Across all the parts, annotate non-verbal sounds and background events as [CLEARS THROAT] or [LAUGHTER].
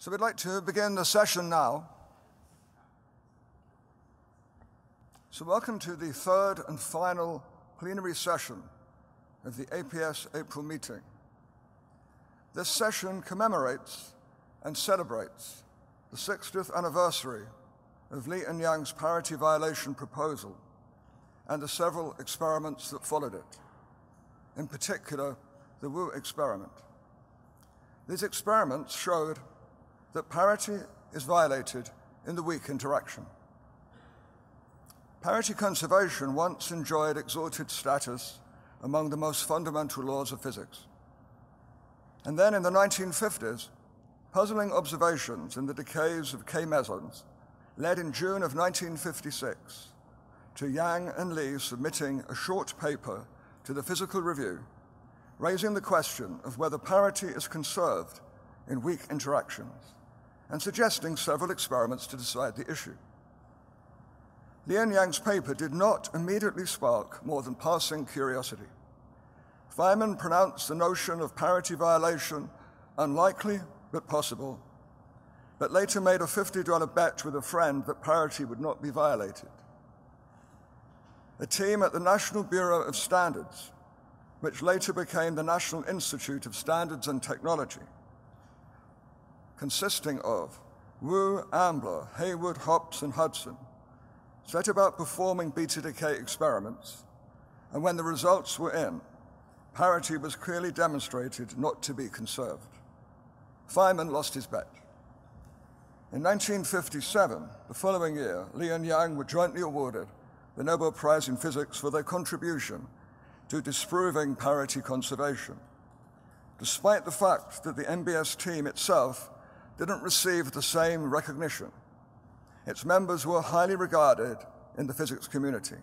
So we'd like to begin the session now. So welcome to the third and final plenary session of the APS April meeting. This session commemorates and celebrates the 60th anniversary of Lee and Yang's parity violation proposal and the several experiments that followed it, in particular, the Wu experiment. These experiments showed that parity is violated in the weak interaction. Parity conservation once enjoyed exalted status among the most fundamental laws of physics. And then in the 1950s, puzzling observations in the decays of K mesons led in June of 1956 to Yang and Lee submitting a short paper to the Physical Review, raising the question of whether parity is conserved in weak interactions and suggesting several experiments to decide the issue. Lee and Yang's paper did not immediately spark more than passing curiosity. Feynman pronounced the notion of parity violation unlikely but possible, but later made a $50 bet with a friend that parity would not be violated. A team at the National Bureau of Standards, which later became the National Institute of Standards and Technology, consisting of Wu, Ambler, Hayward, Hoppes, and Hudson, set about performing beta decay experiments, and when the results were in, parity was clearly demonstrated not to be conserved. Feynman lost his bet. In 1957, the following year, Lee and Yang were jointly awarded the Nobel Prize in Physics for their contribution to disproving parity conservation, despite the fact that the NBS team itself didn't receive the same recognition. Its members were highly regarded in the physics community.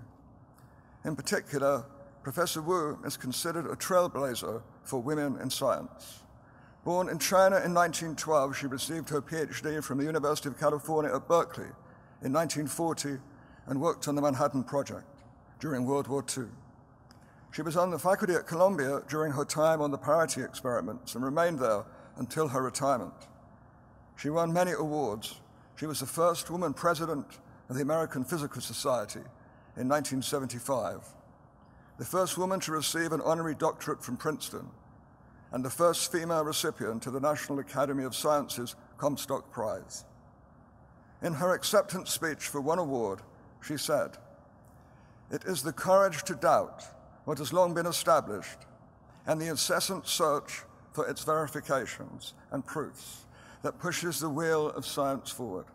In particular, Professor Wu is considered a trailblazer for women in science. Born in China in 1912, she received her PhD from the University of California at Berkeley in 1940 and worked on the Manhattan Project during World War II. She was on the faculty at Columbia during her time on the parity experiments and remained there until her retirement. She won many awards. She was the first woman president of the American Physical Society in 1975, the first woman to receive an honorary doctorate from Princeton, and the first female recipient of the National Academy of Sciences Comstock Prize. In her acceptance speech for one award, she said, It is the courage to doubt what has long been established and the incessant search for its verifications and proofs that pushes the wheel of science forward.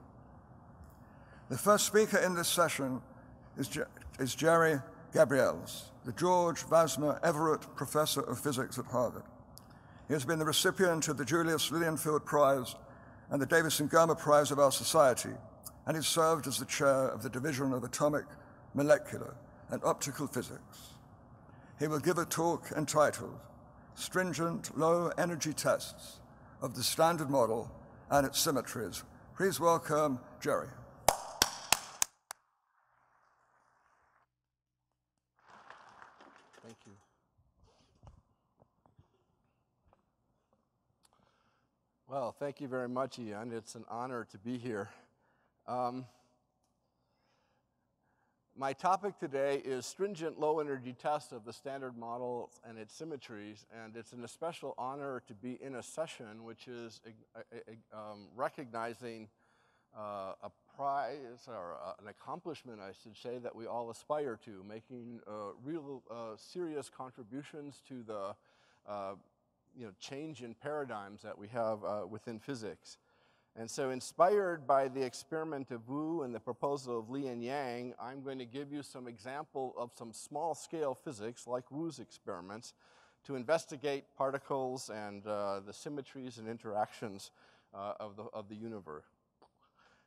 The first speaker in this session is, is Jerry Gabrielse, the George Vasmer Leverett Professor of Physics at Harvard. He has been the recipient of the Julius Lilienfeld Prize and the Davisson Germer Prize of our society, and he served as the chair of the Division of Atomic, Molecular, and Optical Physics. He will give a talk entitled Stringent Low Energy Tests of the Standard Model and its Symmetries. Please welcome Jerry. Thank you. Well, thank you very much, Ian. It's an honor to be here. Um, my topic today is stringent low energy tests of the standard model and its symmetries, and it's an especial honor to be in a session which is um, recognizing uh, a prize or uh, an accomplishment, I should say, that we all aspire to, making uh, real uh, serious contributions to the uh, you know, change in paradigms that we have uh, within physics. And so, inspired by the experiment of Wu and the proposal of Lee and Yang, I'm going to give you some example of some small scale physics, like Wu's experiments, to investigate particles and uh, the symmetries and interactions uh, of, the, of the universe.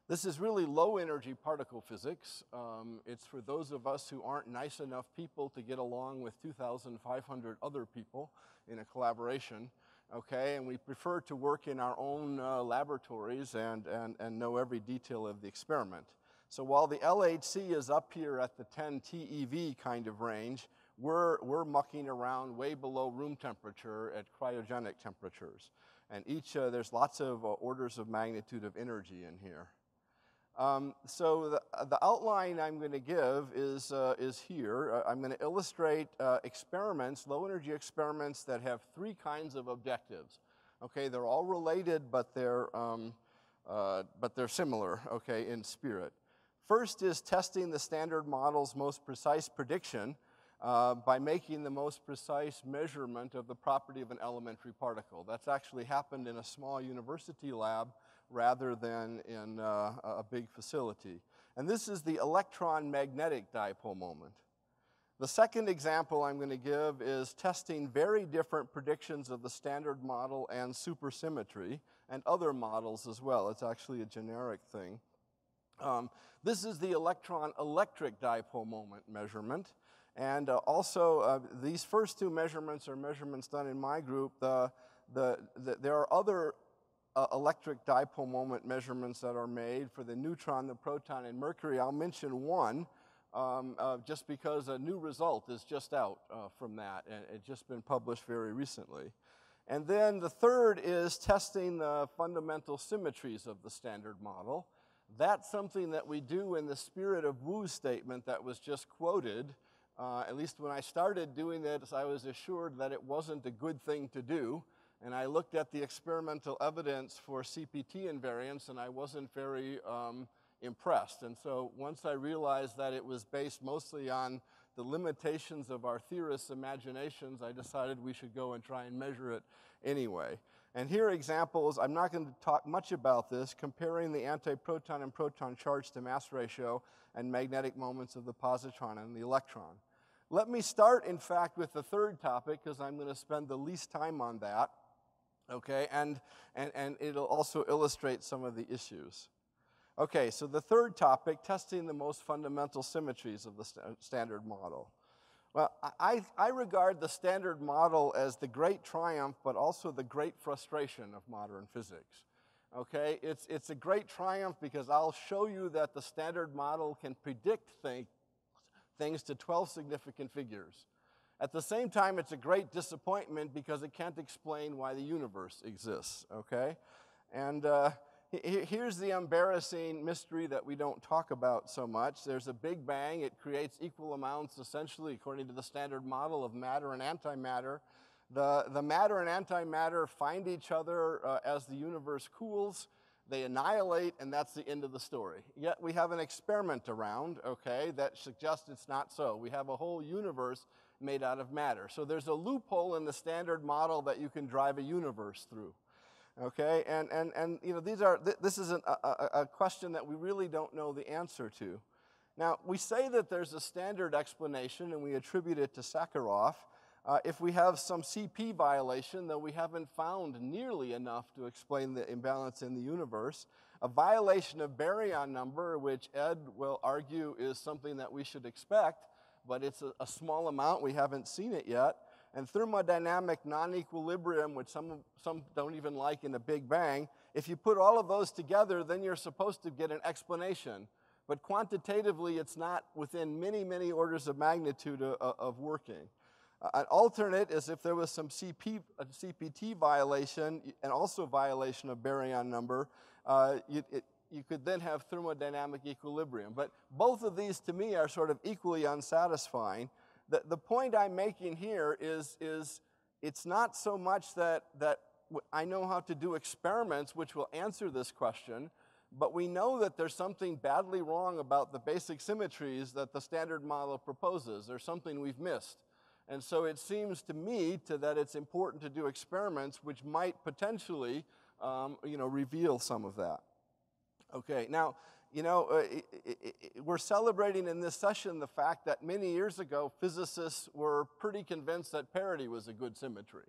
This is really low energy particle physics. Um, it's for those of us who aren't nice enough people to get along with 2,500 other people in a collaboration okay? And we prefer to work in our own uh, laboratories and, and, and know every detail of the experiment. So while the LHC is up here at the 10 TeV kind of range, we're, we're mucking around way below room temperature at cryogenic temperatures. And each, uh, there's lots of uh, orders of magnitude of energy in here. Um, so the, the, outline I'm going to give is, uh, is here. Uh, I'm going to illustrate uh, experiments, low energy experiments that have three kinds of objectives. Okay, they're all related, but they're, um, uh, but they're similar, okay, in spirit. First is testing the standard model's most precise prediction uh, by making the most precise measurement of the property of an elementary particle. That's actually happened in a small university lab rather than in uh, a big facility. And this is the electron magnetic dipole moment. The second example I'm going to give is testing very different predictions of the standard model and supersymmetry and other models as well. It's actually a generic thing. Um, this is the electron electric dipole moment measurement. And uh, also, uh, these first two measurements are measurements done in my group. The, the, the, there are other uh, electric dipole moment measurements that are made for the neutron, the proton, and mercury. I'll mention one um, uh, just because a new result is just out uh, from that, and it's just been published very recently. And then the third is testing the fundamental symmetries of the standard model. That's something that we do in the spirit of Wu's statement that was just quoted. Uh, at least when I started doing this, I was assured that it wasn't a good thing to do. And I looked at the experimental evidence for CPT invariance, and I wasn't very um, impressed. And so once I realized that it was based mostly on the limitations of our theorists' imaginations, I decided we should go and try and measure it anyway. And here are examples, I'm not going to talk much about this, comparing the antiproton and proton charge to mass ratio and magnetic moments of the positron and the electron. Let me start, in fact, with the third topic because I'm going to spend the least time on that, okay, and, and, and it'll also illustrate some of the issues. Okay, so the third topic, testing the most fundamental symmetries of the st standard model. Well, I, I regard the standard model as the great triumph, but also the great frustration of modern physics. Okay, it's, it's a great triumph because I'll show you that the standard model can predict thing, things to 12 significant figures. At the same time, it's a great disappointment because it can't explain why the universe exists, okay? And uh, Here's the embarrassing mystery that we don't talk about so much. There's a big bang. It creates equal amounts, essentially, according to the standard model of matter and antimatter. The, the matter and antimatter find each other uh, as the universe cools. They annihilate, and that's the end of the story. Yet we have an experiment around, okay, that suggests it's not so. We have a whole universe made out of matter. So there's a loophole in the standard model that you can drive a universe through okay? And, and, and you know, these are, th this is an, a, a question that we really don't know the answer to. Now, we say that there's a standard explanation and we attribute it to Sakharov. Uh, if we have some CP violation, though we haven't found nearly enough to explain the imbalance in the universe, a violation of baryon number, which Ed will argue is something that we should expect, but it's a, a small amount, we haven't seen it yet, and thermodynamic non-equilibrium, which some, some don't even like in a Big Bang, if you put all of those together, then you're supposed to get an explanation. But quantitatively, it's not within many, many orders of magnitude of, of working. An alternate is if there was some CP, CPT violation and also violation of baryon number, uh, you, it, you could then have thermodynamic equilibrium. But both of these, to me, are sort of equally unsatisfying the, the point I'm making here is, is it's not so much that, that I know how to do experiments which will answer this question, but we know that there's something badly wrong about the basic symmetries that the standard model proposes. There's something we've missed. And so it seems to me to that it's important to do experiments which might potentially um, you know, reveal some of that. Okay, now you know, it, it, it, we're celebrating in this session the fact that many years ago, physicists were pretty convinced that parity was a good symmetry.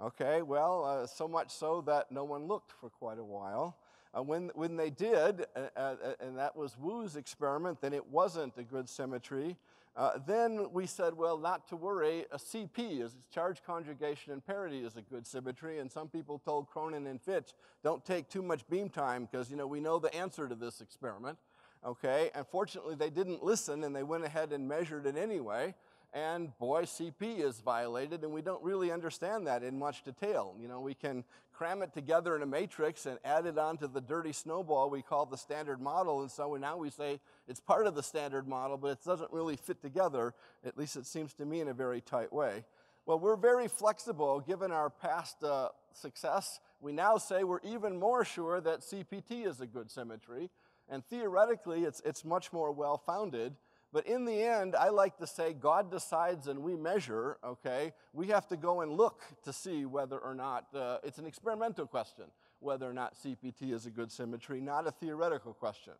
Okay, well, uh, so much so that no one looked for quite a while. Uh, when, when they did, uh, uh, and that was Wu's experiment, then it wasn't a good symmetry. Uh, then we said, well, not to worry, a CP is charge conjugation and parity is a good symmetry. And some people told Cronin and Fitch, don't take too much beam time because, you know, we know the answer to this experiment. Okay, and fortunately they didn't listen and they went ahead and measured it anyway. And boy, CP is violated, and we don't really understand that in much detail. You know, we can cram it together in a matrix and add it onto the dirty snowball we call the standard model, and so now we say it's part of the standard model, but it doesn't really fit together, at least it seems to me, in a very tight way. Well, we're very flexible given our past uh, success. We now say we're even more sure that CPT is a good symmetry, and theoretically, it's, it's much more well founded. But in the end, I like to say God decides and we measure, okay? We have to go and look to see whether or not, uh, it's an experimental question, whether or not CPT is a good symmetry, not a theoretical question.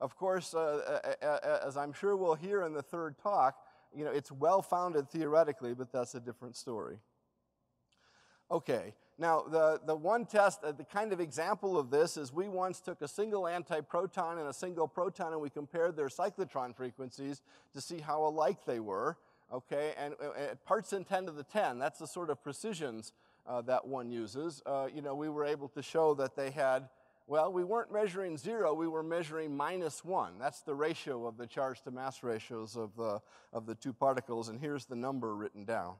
Of course, uh, as I'm sure we'll hear in the third talk, you know, it's well founded theoretically, but that's a different story. Okay, now the, the one test, uh, the kind of example of this is we once took a single antiproton and a single proton and we compared their cyclotron frequencies to see how alike they were. Okay, and uh, parts in 10 to the 10, that's the sort of precisions uh, that one uses. Uh, you know, we were able to show that they had, well, we weren't measuring zero, we were measuring minus one. That's the ratio of the charge to mass ratios of the, of the two particles, and here's the number written down.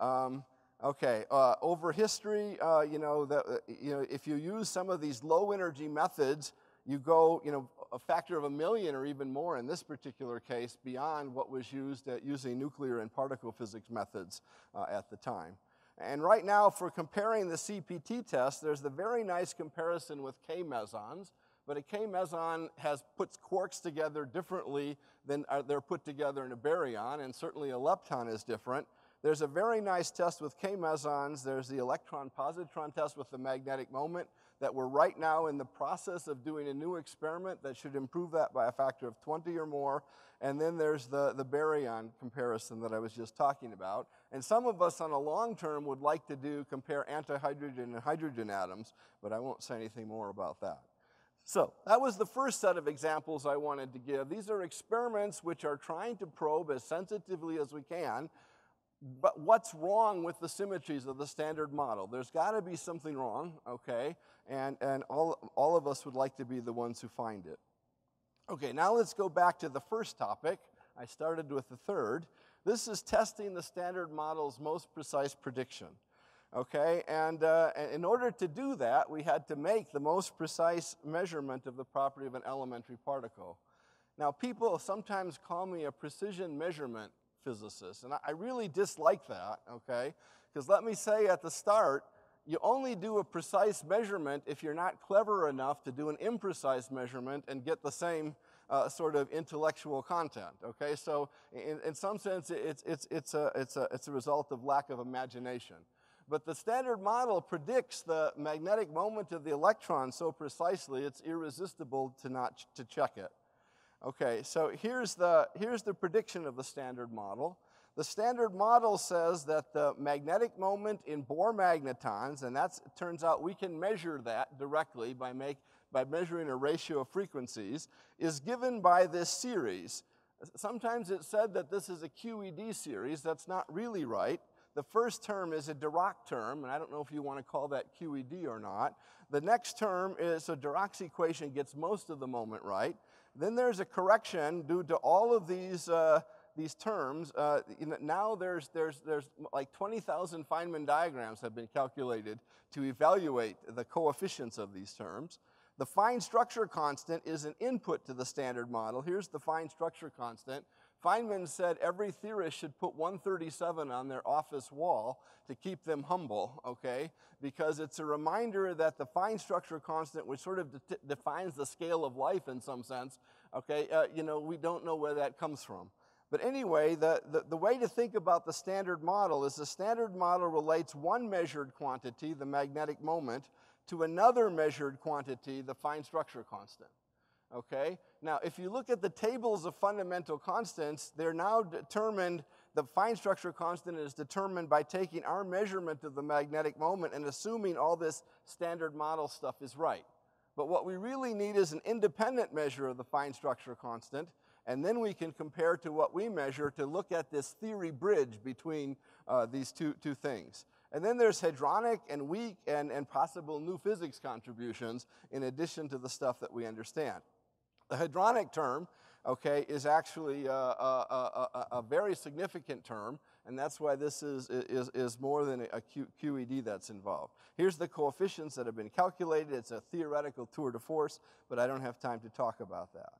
Um, Okay, uh, over history, uh, you, know, the, uh, you know, if you use some of these low energy methods, you go, you know, a factor of a million or even more in this particular case beyond what was used at using nuclear and particle physics methods uh, at the time. And right now, for comparing the CPT test, there's the very nice comparison with K mesons, but a K meson has puts quarks together differently than uh, they're put together in a baryon, and certainly a lepton is different. There's a very nice test with K-mesons. There's the electron-positron test with the magnetic moment that we're right now in the process of doing a new experiment that should improve that by a factor of 20 or more. And then there's the, the baryon comparison that I was just talking about. And some of us on a long term would like to do compare antihydrogen and hydrogen atoms, but I won't say anything more about that. So that was the first set of examples I wanted to give. These are experiments which are trying to probe as sensitively as we can but what's wrong with the symmetries of the standard model? There's got to be something wrong, okay? And, and all, all of us would like to be the ones who find it. Okay, now let's go back to the first topic. I started with the third. This is testing the standard model's most precise prediction. Okay, and uh, in order to do that, we had to make the most precise measurement of the property of an elementary particle. Now, people sometimes call me a precision measurement physicist. And I really dislike that, okay? Because let me say at the start, you only do a precise measurement if you're not clever enough to do an imprecise measurement and get the same uh, sort of intellectual content. Okay, so in, in some sense, it's, it's, it's, a, it's, a, it's a result of lack of imagination. But the standard model predicts the magnetic moment of the electron so precisely it's irresistible to not ch to check it. Okay, so here's the, here's the prediction of the standard model. The standard model says that the magnetic moment in Bohr magnetons, and that turns out we can measure that directly by, make, by measuring a ratio of frequencies, is given by this series. Sometimes it's said that this is a QED series. That's not really right. The first term is a Dirac term, and I don't know if you want to call that QED or not. The next term is, so Dirac's equation gets most of the moment right. Then there's a correction due to all of these, uh, these terms. Uh, now there's, there's, there's like 20,000 Feynman diagrams have been calculated to evaluate the coefficients of these terms. The fine structure constant is an input to the standard model. Here's the fine structure constant. Feynman said every theorist should put 137 on their office wall to keep them humble, okay? Because it's a reminder that the fine structure constant, which sort of de defines the scale of life in some sense, okay, uh, you know, we don't know where that comes from. But anyway, the, the, the, way to think about the standard model is the standard model relates one measured quantity, the magnetic moment, to another measured quantity, the fine structure constant. Okay? Now, if you look at the tables of fundamental constants, they're now determined, the fine structure constant is determined by taking our measurement of the magnetic moment and assuming all this standard model stuff is right. But what we really need is an independent measure of the fine structure constant, and then we can compare to what we measure to look at this theory bridge between uh, these two, two things. And then there's hadronic and weak and, and possible new physics contributions in addition to the stuff that we understand. The hadronic term okay, is actually a, a, a, a, very significant term, and that's why this is, is, is more than a Q, QED that's involved. Here's the coefficients that have been calculated. It's a theoretical tour de force, but I don't have time to talk about that.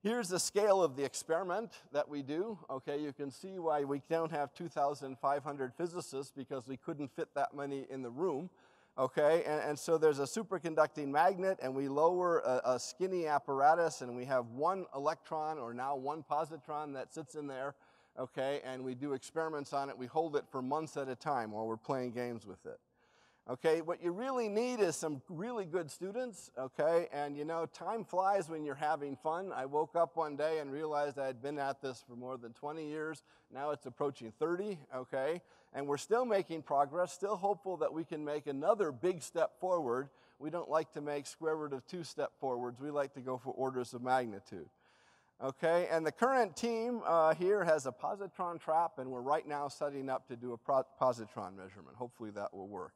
Here's the scale of the experiment that we do. Okay, you can see why we don't have 2,500 physicists because we couldn't fit that many in the room. Okay, and, and so there's a superconducting magnet, and we lower a, a skinny apparatus, and we have one electron or now one positron that sits in there. Okay, and we do experiments on it. We hold it for months at a time while we're playing games with it. Okay, what you really need is some really good students, okay? And you know, time flies when you're having fun. I woke up one day and realized I had been at this for more than 20 years. Now it's approaching 30, okay? And we're still making progress, still hopeful that we can make another big step forward. We don't like to make square root of two step forwards, we like to go for orders of magnitude. Okay, and the current team uh, here has a positron trap, and we're right now setting up to do a positron measurement. Hopefully that will work.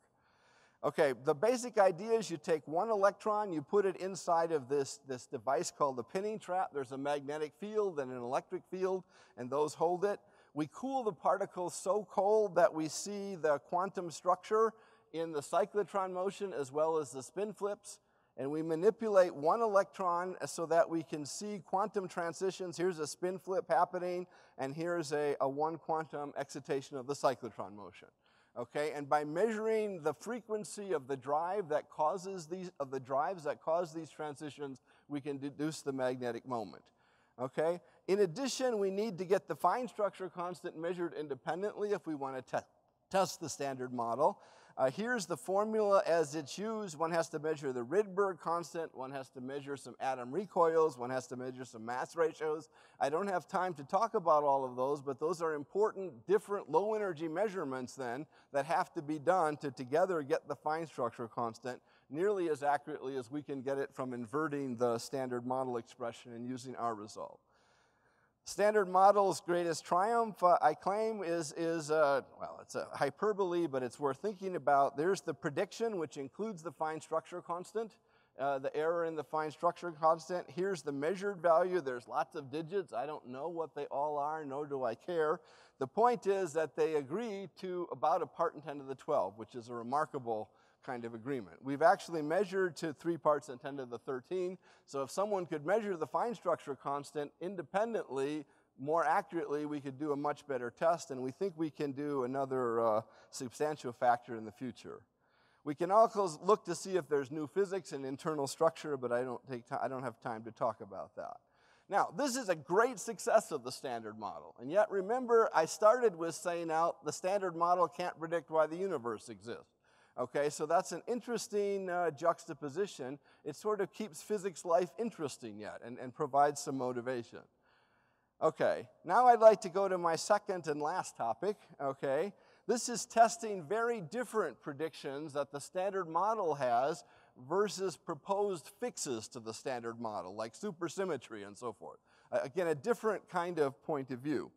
Okay, the basic idea is you take one electron, you put it inside of this, this device called the Penning trap. There's a magnetic field and an electric field, and those hold it. We cool the particles so cold that we see the quantum structure in the cyclotron motion as well as the spin flips. And we manipulate one electron so that we can see quantum transitions. Here's a spin flip happening, and here's a, a one quantum excitation of the cyclotron motion okay? And by measuring the frequency of the drive that causes these, of the drives that cause these transitions, we can deduce the magnetic moment, okay? In addition, we need to get the fine structure constant measured independently if we want to te test the standard model. Uh, here's the formula as it's used. One has to measure the Rydberg constant, one has to measure some atom recoils, one has to measure some mass ratios. I don't have time to talk about all of those, but those are important, different low energy measurements then that have to be done to together get the fine structure constant nearly as accurately as we can get it from inverting the standard model expression and using our result. Standard model's greatest triumph, uh, I claim, is, is uh, well, it's a hyperbole, but it's worth thinking about. There's the prediction, which includes the fine structure constant, uh, the error in the fine structure constant. Here's the measured value. There's lots of digits. I don't know what they all are, nor do I care. The point is that they agree to about a part in 10 to the 12, which is a remarkable kind of agreement. We've actually measured to 3 parts in 10 to the 13, so if someone could measure the fine structure constant independently, more accurately, we could do a much better test, and we think we can do another uh, substantial factor in the future. We can also look to see if there's new physics and internal structure, but I don't, take I don't have time to talk about that. Now, this is a great success of the standard model. And yet, remember, I started with saying out the standard model can't predict why the universe exists. Okay, so that's an interesting uh, juxtaposition. It sort of keeps physics life interesting yet and, and provides some motivation. Okay, now I'd like to go to my second and last topic. Okay, this is testing very different predictions that the standard model has versus proposed fixes to the standard model, like supersymmetry and so forth. Again, a different kind of point of view.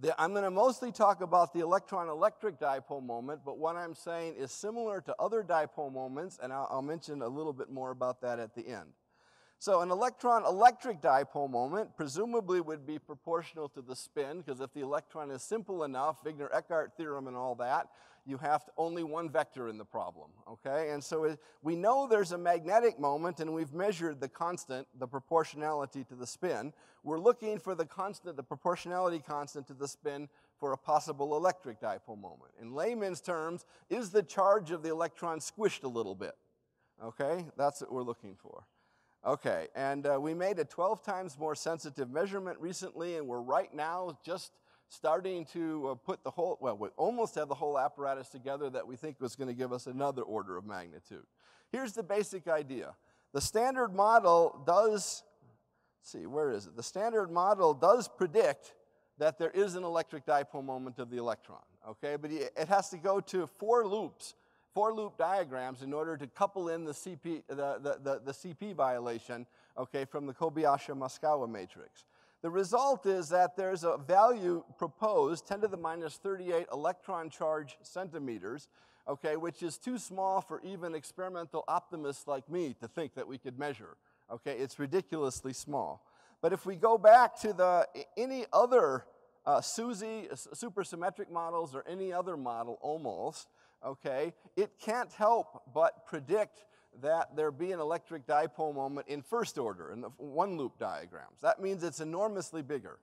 The, I'm going to mostly talk about the electron-electric dipole moment, but what I'm saying is similar to other dipole moments, and I'll, I'll mention a little bit more about that at the end. So an electron-electric dipole moment presumably would be proportional to the spin, because if the electron is simple enough, Wigner-Eckart theorem and all that, you have to, only one vector in the problem, okay? And so it, we know there's a magnetic moment, and we've measured the constant, the proportionality to the spin. We're looking for the constant, the proportionality constant to the spin for a possible electric dipole moment. In layman's terms, is the charge of the electron squished a little bit? Okay, that's what we're looking for. Okay, and uh, we made a 12 times more sensitive measurement recently, and we're right now just starting to uh, put the whole, well, we almost have the whole apparatus together that we think was going to give us another order of magnitude. Here's the basic idea. The standard model does, see, where is it? The standard model does predict that there is an electric dipole moment of the electron, okay? But it has to go to four loops, four loop diagrams in order to couple in the CP, the, the, the, the CP violation, okay, from the Kobayashi-Maskawa matrix. The result is that there's a value proposed, 10 to the minus 38 electron charge centimeters, okay, which is too small for even experimental optimists like me to think that we could measure. Okay, it's ridiculously small. But if we go back to the, any other uh, SUSY, supersymmetric models, or any other model almost, okay, it can't help but predict that there be an electric dipole moment in first order, in the one loop diagrams. That means it's enormously bigger,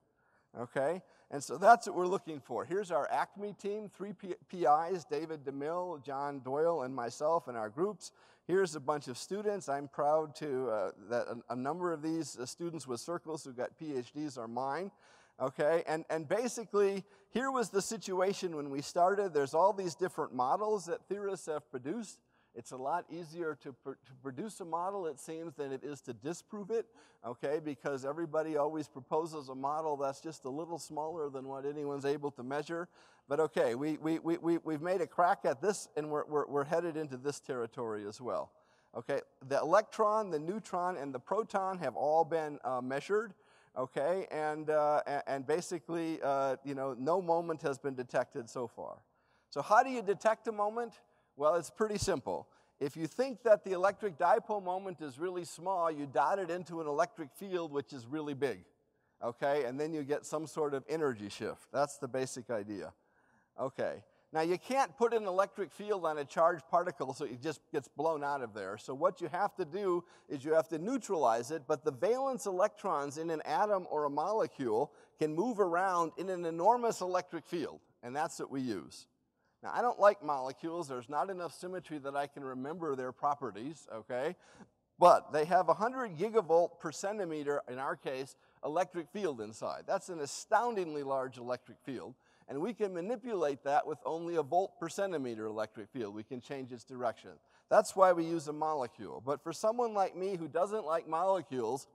okay? And so that's what we're looking for. Here's our ACME team, three PIs, David DeMille, John Doyle, and myself and our groups. Here's a bunch of students. I'm proud to, uh, that a, a, number of these uh, students with circles who got PhDs are mine. Okay, and, and basically, here was the situation when we started. There's all these different models that theorists have produced. It's a lot easier to, pr to produce a model, it seems, than it is to disprove it, okay, because everybody always proposes a model that's just a little smaller than what anyone's able to measure. But okay, we, we, we, we, we've made a crack at this, and we're, we're, we're headed into this territory as well. Okay, the electron, the neutron, and the proton have all been uh, measured okay? And, uh, and basically, uh, you know, no moment has been detected so far. So how do you detect a moment? Well, it's pretty simple. If you think that the electric dipole moment is really small, you dot it into an electric field which is really big, okay? And then you get some sort of energy shift. That's the basic idea. Okay. Now, you can't put an electric field on a charged particle so it just gets blown out of there. So, what you have to do is you have to neutralize it, but the valence electrons in an atom or a molecule can move around in an enormous electric field, and that's what we use. Now, I don't like molecules. There's not enough symmetry that I can remember their properties, okay? But they have 100 gigavolt per centimeter, in our case, electric field inside. That's an astoundingly large electric field. And we can manipulate that with only a volt per centimeter electric field. We can change its direction. That's why we use a molecule. But for someone like me who doesn't like molecules,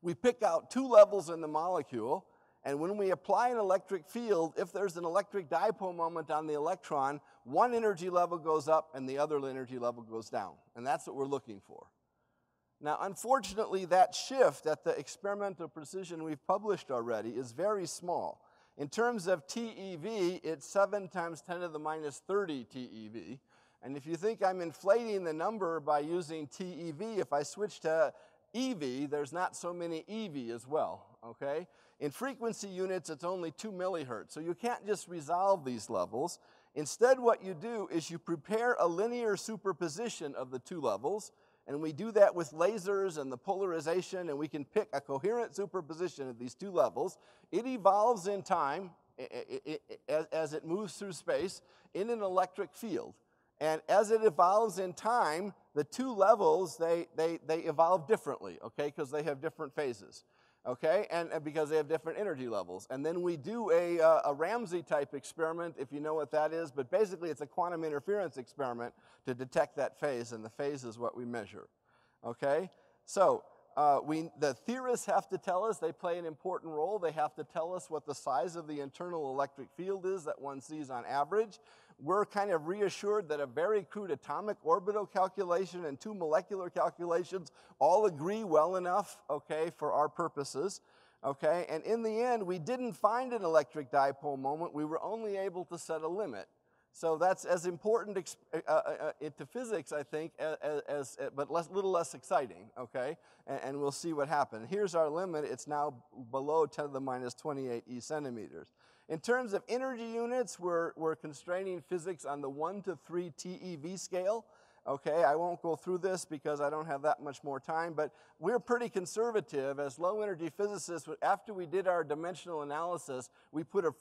we pick out two levels in the molecule. And when we apply an electric field, if there's an electric dipole moment on the electron, one energy level goes up and the other energy level goes down. And that's what we're looking for. Now, unfortunately, that shift at the experimental precision we've published already is very small. In terms of TeV, it's 7 times 10 to the minus 30 TeV. And if you think I'm inflating the number by using TeV, if I switch to EV, there's not so many EV as well, okay? In frequency units, it's only 2 millihertz, so you can't just resolve these levels. Instead, what you do is you prepare a linear superposition of the two levels, and we do that with lasers and the polarization, and we can pick a coherent superposition of these two levels. It evolves in time as it moves through space in an electric field. And as it evolves in time, the two levels, they, they, they evolve differently, okay, because they have different phases okay, and, and, because they have different energy levels. And then we do a, uh, a Ramsey type experiment, if you know what that is, but basically it's a quantum interference experiment to detect that phase, and the phase is what we measure, okay? So uh, we, the theorists have to tell us, they play an important role. They have to tell us what the size of the internal electric field is that one sees on average we're kind of reassured that a very crude atomic orbital calculation and two molecular calculations all agree well enough, okay, for our purposes, okay? And in the end, we didn't find an electric dipole moment. We were only able to set a limit. So that's as important uh, uh, uh, to physics, I think, as, as but less, little less exciting, okay? And, and, we'll see what happens. Here's our limit. It's now below 10 to the minus 28 e centimeters. In terms of energy units, we're, we're constraining physics on the 1 to 3 TeV scale. Okay, I won't go through this because I don't have that much more time, but we're pretty conservative as low energy physicists. After we did our dimensional analysis, we put a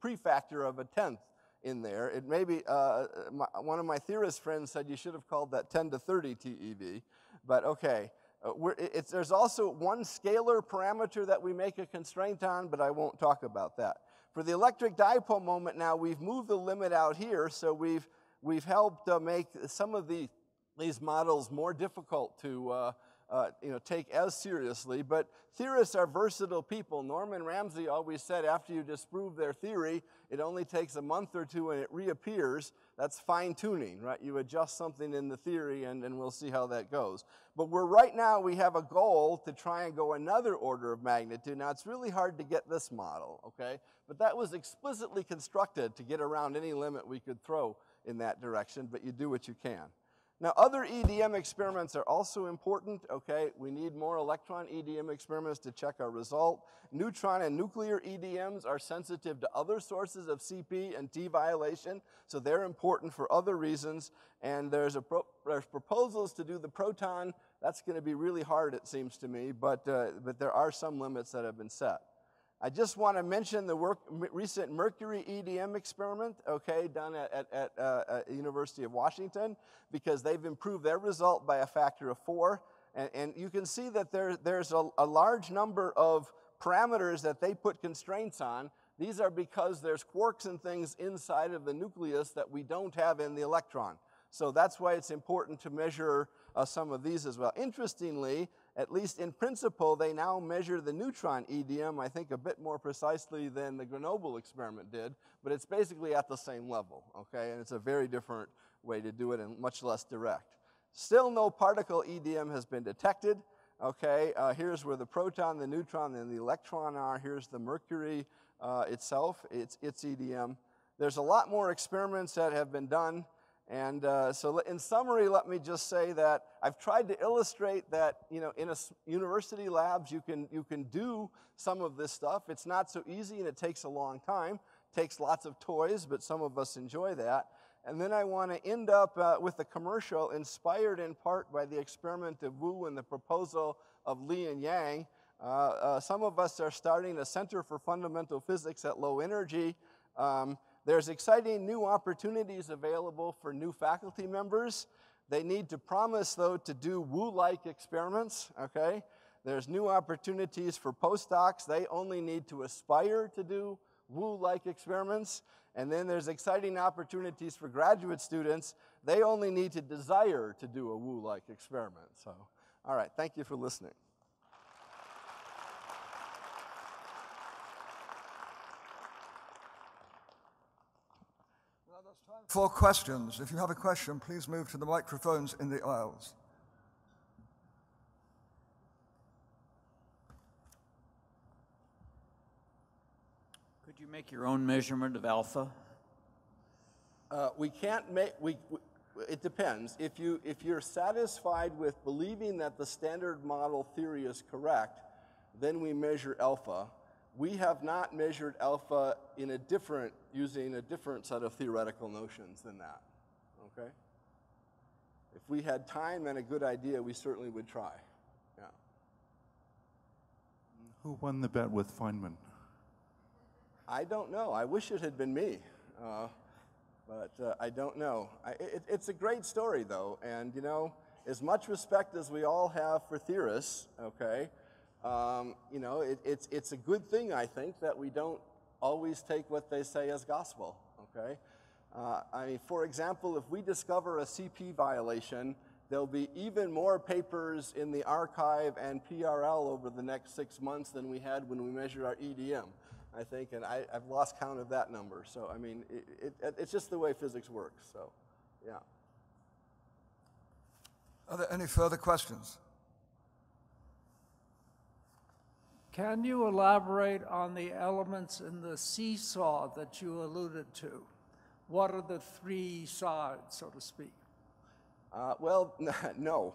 prefactor of a tenth in there. It may be, uh, my, one of my theorist friends said you should have called that 10 to 30 TeV, but okay. Uh, there's also one scalar parameter that we make a constraint on, but I won't talk about that. For the electric dipole moment now, we've moved the limit out here, so we've, we've helped uh, make some of the, these models more difficult to uh, uh, you know, take as seriously. But theorists are versatile people. Norman Ramsey always said after you disprove their theory, it only takes a month or two and it reappears. That's fine tuning, right? You adjust something in the theory and, and we'll see how that goes. But we're right now, we have a goal to try and go another order of magnitude. Now, it's really hard to get this model, okay? But that was explicitly constructed to get around any limit we could throw in that direction, but you do what you can. Now, other EDM experiments are also important, okay? We need more electron EDM experiments to check our result. Neutron and nuclear EDMs are sensitive to other sources of CP and T violation, so they're important for other reasons. And there's, a pro there's proposals to do the proton. That's going to be really hard, it seems to me, but, uh, but there are some limits that have been set. I just want to mention the work, recent Mercury EDM experiment, okay, done at, at, at, uh, at University of Washington, because they've improved their result by a factor of four. And, and you can see that there, there's a, a large number of parameters that they put constraints on. These are because there's quarks and things inside of the nucleus that we don't have in the electron. So that's why it's important to measure uh, some of these as well. Interestingly, at least in principle, they now measure the neutron EDM, I think, a bit more precisely than the Grenoble experiment did, but it's basically at the same level, okay? And it's a very different way to do it and much less direct. Still no particle EDM has been detected, okay? Uh, here's where the proton, the neutron, and the electron are. Here's the mercury uh, itself, it's, its EDM. There's a lot more experiments that have been done. And uh, so, in summary, let me just say that I've tried to illustrate that you know in a university labs you can you can do some of this stuff. It's not so easy and it takes a long time. It takes lots of toys, but some of us enjoy that. And then I want to end up uh, with a commercial inspired in part by the experiment of Wu and the proposal of Lee and Yang. Uh, uh some of us are starting a Center for Fundamental Physics at Low Energy. Um, there's exciting new opportunities available for new faculty members. They need to promise, though, to do Wu-like experiments, okay? There's new opportunities for postdocs. They only need to aspire to do Wu-like experiments. And then there's exciting opportunities for graduate students. They only need to desire to do a Wu-like experiment. So, all right, thank you for listening. For questions, if you have a question, please move to the microphones in the aisles. Could you make your own measurement of alpha? Uh, we can't make, we, we, it depends. If, you, if you're satisfied with believing that the standard model theory is correct, then we measure alpha we have not measured alpha in a different, using a different set of theoretical notions than that, okay? If we had time and a good idea, we certainly would try, yeah. Who won the bet with Feynman? I don't know. I wish it had been me, uh, but uh, I don't know. I, it, it's a great story, though, and you know, as much respect as we all have for theorists, okay, um, you know, it, it's, it's a good thing, I think, that we don't always take what they say as gospel, okay? Uh, I mean, for example, if we discover a CP violation, there'll be even more papers in the arXiv and PRL over the next six months than we had when we measured our EDM, I think, and I, have lost count of that number. So, I mean, it, it, it's just the way physics works, so, yeah. Are there any further questions? Can you elaborate on the elements in the seesaw that you alluded to? What are the three sides, so to speak? Uh, well, [LAUGHS] no.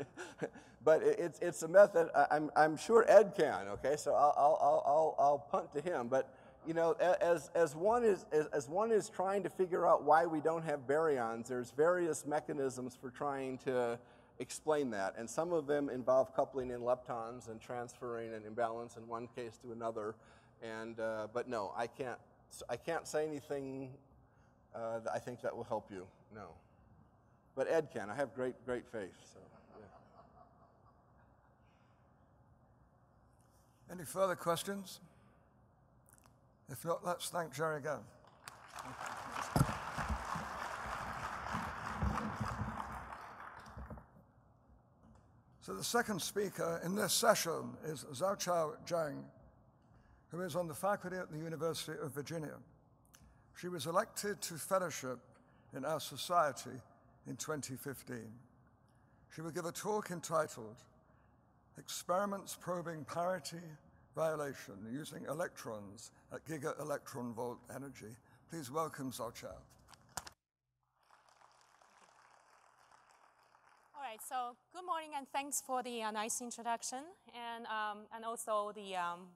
[LAUGHS] but it's, it's a method, I'm, I'm sure Ed can, okay? So I'll, I'll, I'll, I'll punt to him. But, you know, as, as, one is, as, as one is trying to figure out why we don't have baryons, there's various mechanisms for trying to explain that. And some of them involve coupling in leptons and transferring an imbalance in one case to another. And, uh, but no, I can't, I can't say anything uh, that I think that will help you, no. But Ed can, I have great, great faith, so. Yeah. Any further questions? If not, let's thank Jerry again. So the second speaker in this session is Xiaochao Zheng, who is on the faculty at the University of Virginia. She was elected to fellowship in our society in 2015. She will give a talk entitled Experiments Probing Parity Violation Using Electrons at Giga Electron Volt Energy. Please welcome Xiaochao. Right, so good morning and thanks for the uh, nice introduction and, um, and also the um,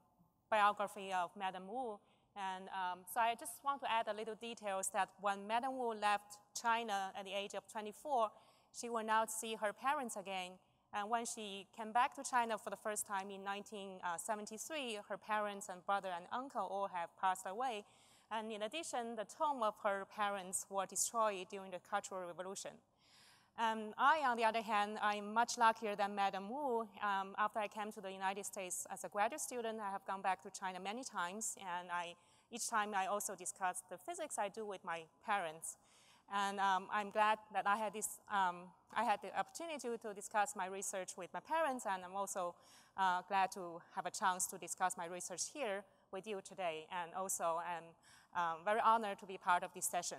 biography of Madame Wu. And um, so I just want to add a little details that when Madame Wu left China at the age of 24, she will not see her parents again. And when she came back to China for the first time in 1973, her parents and brother and uncle all have passed away. And in addition, the tomb of her parents were destroyed during the Cultural Revolution. Um, I, on the other hand, I'm much luckier than Madame Wu. Um, after I came to the United States as a graduate student, I have gone back to China many times, and I, each time I also discuss the physics I do with my parents. And um, I'm glad that I had, this, um, I had the opportunity to discuss my research with my parents, and I'm also uh, glad to have a chance to discuss my research here with you today. And also, I'm um, very honored to be part of this session.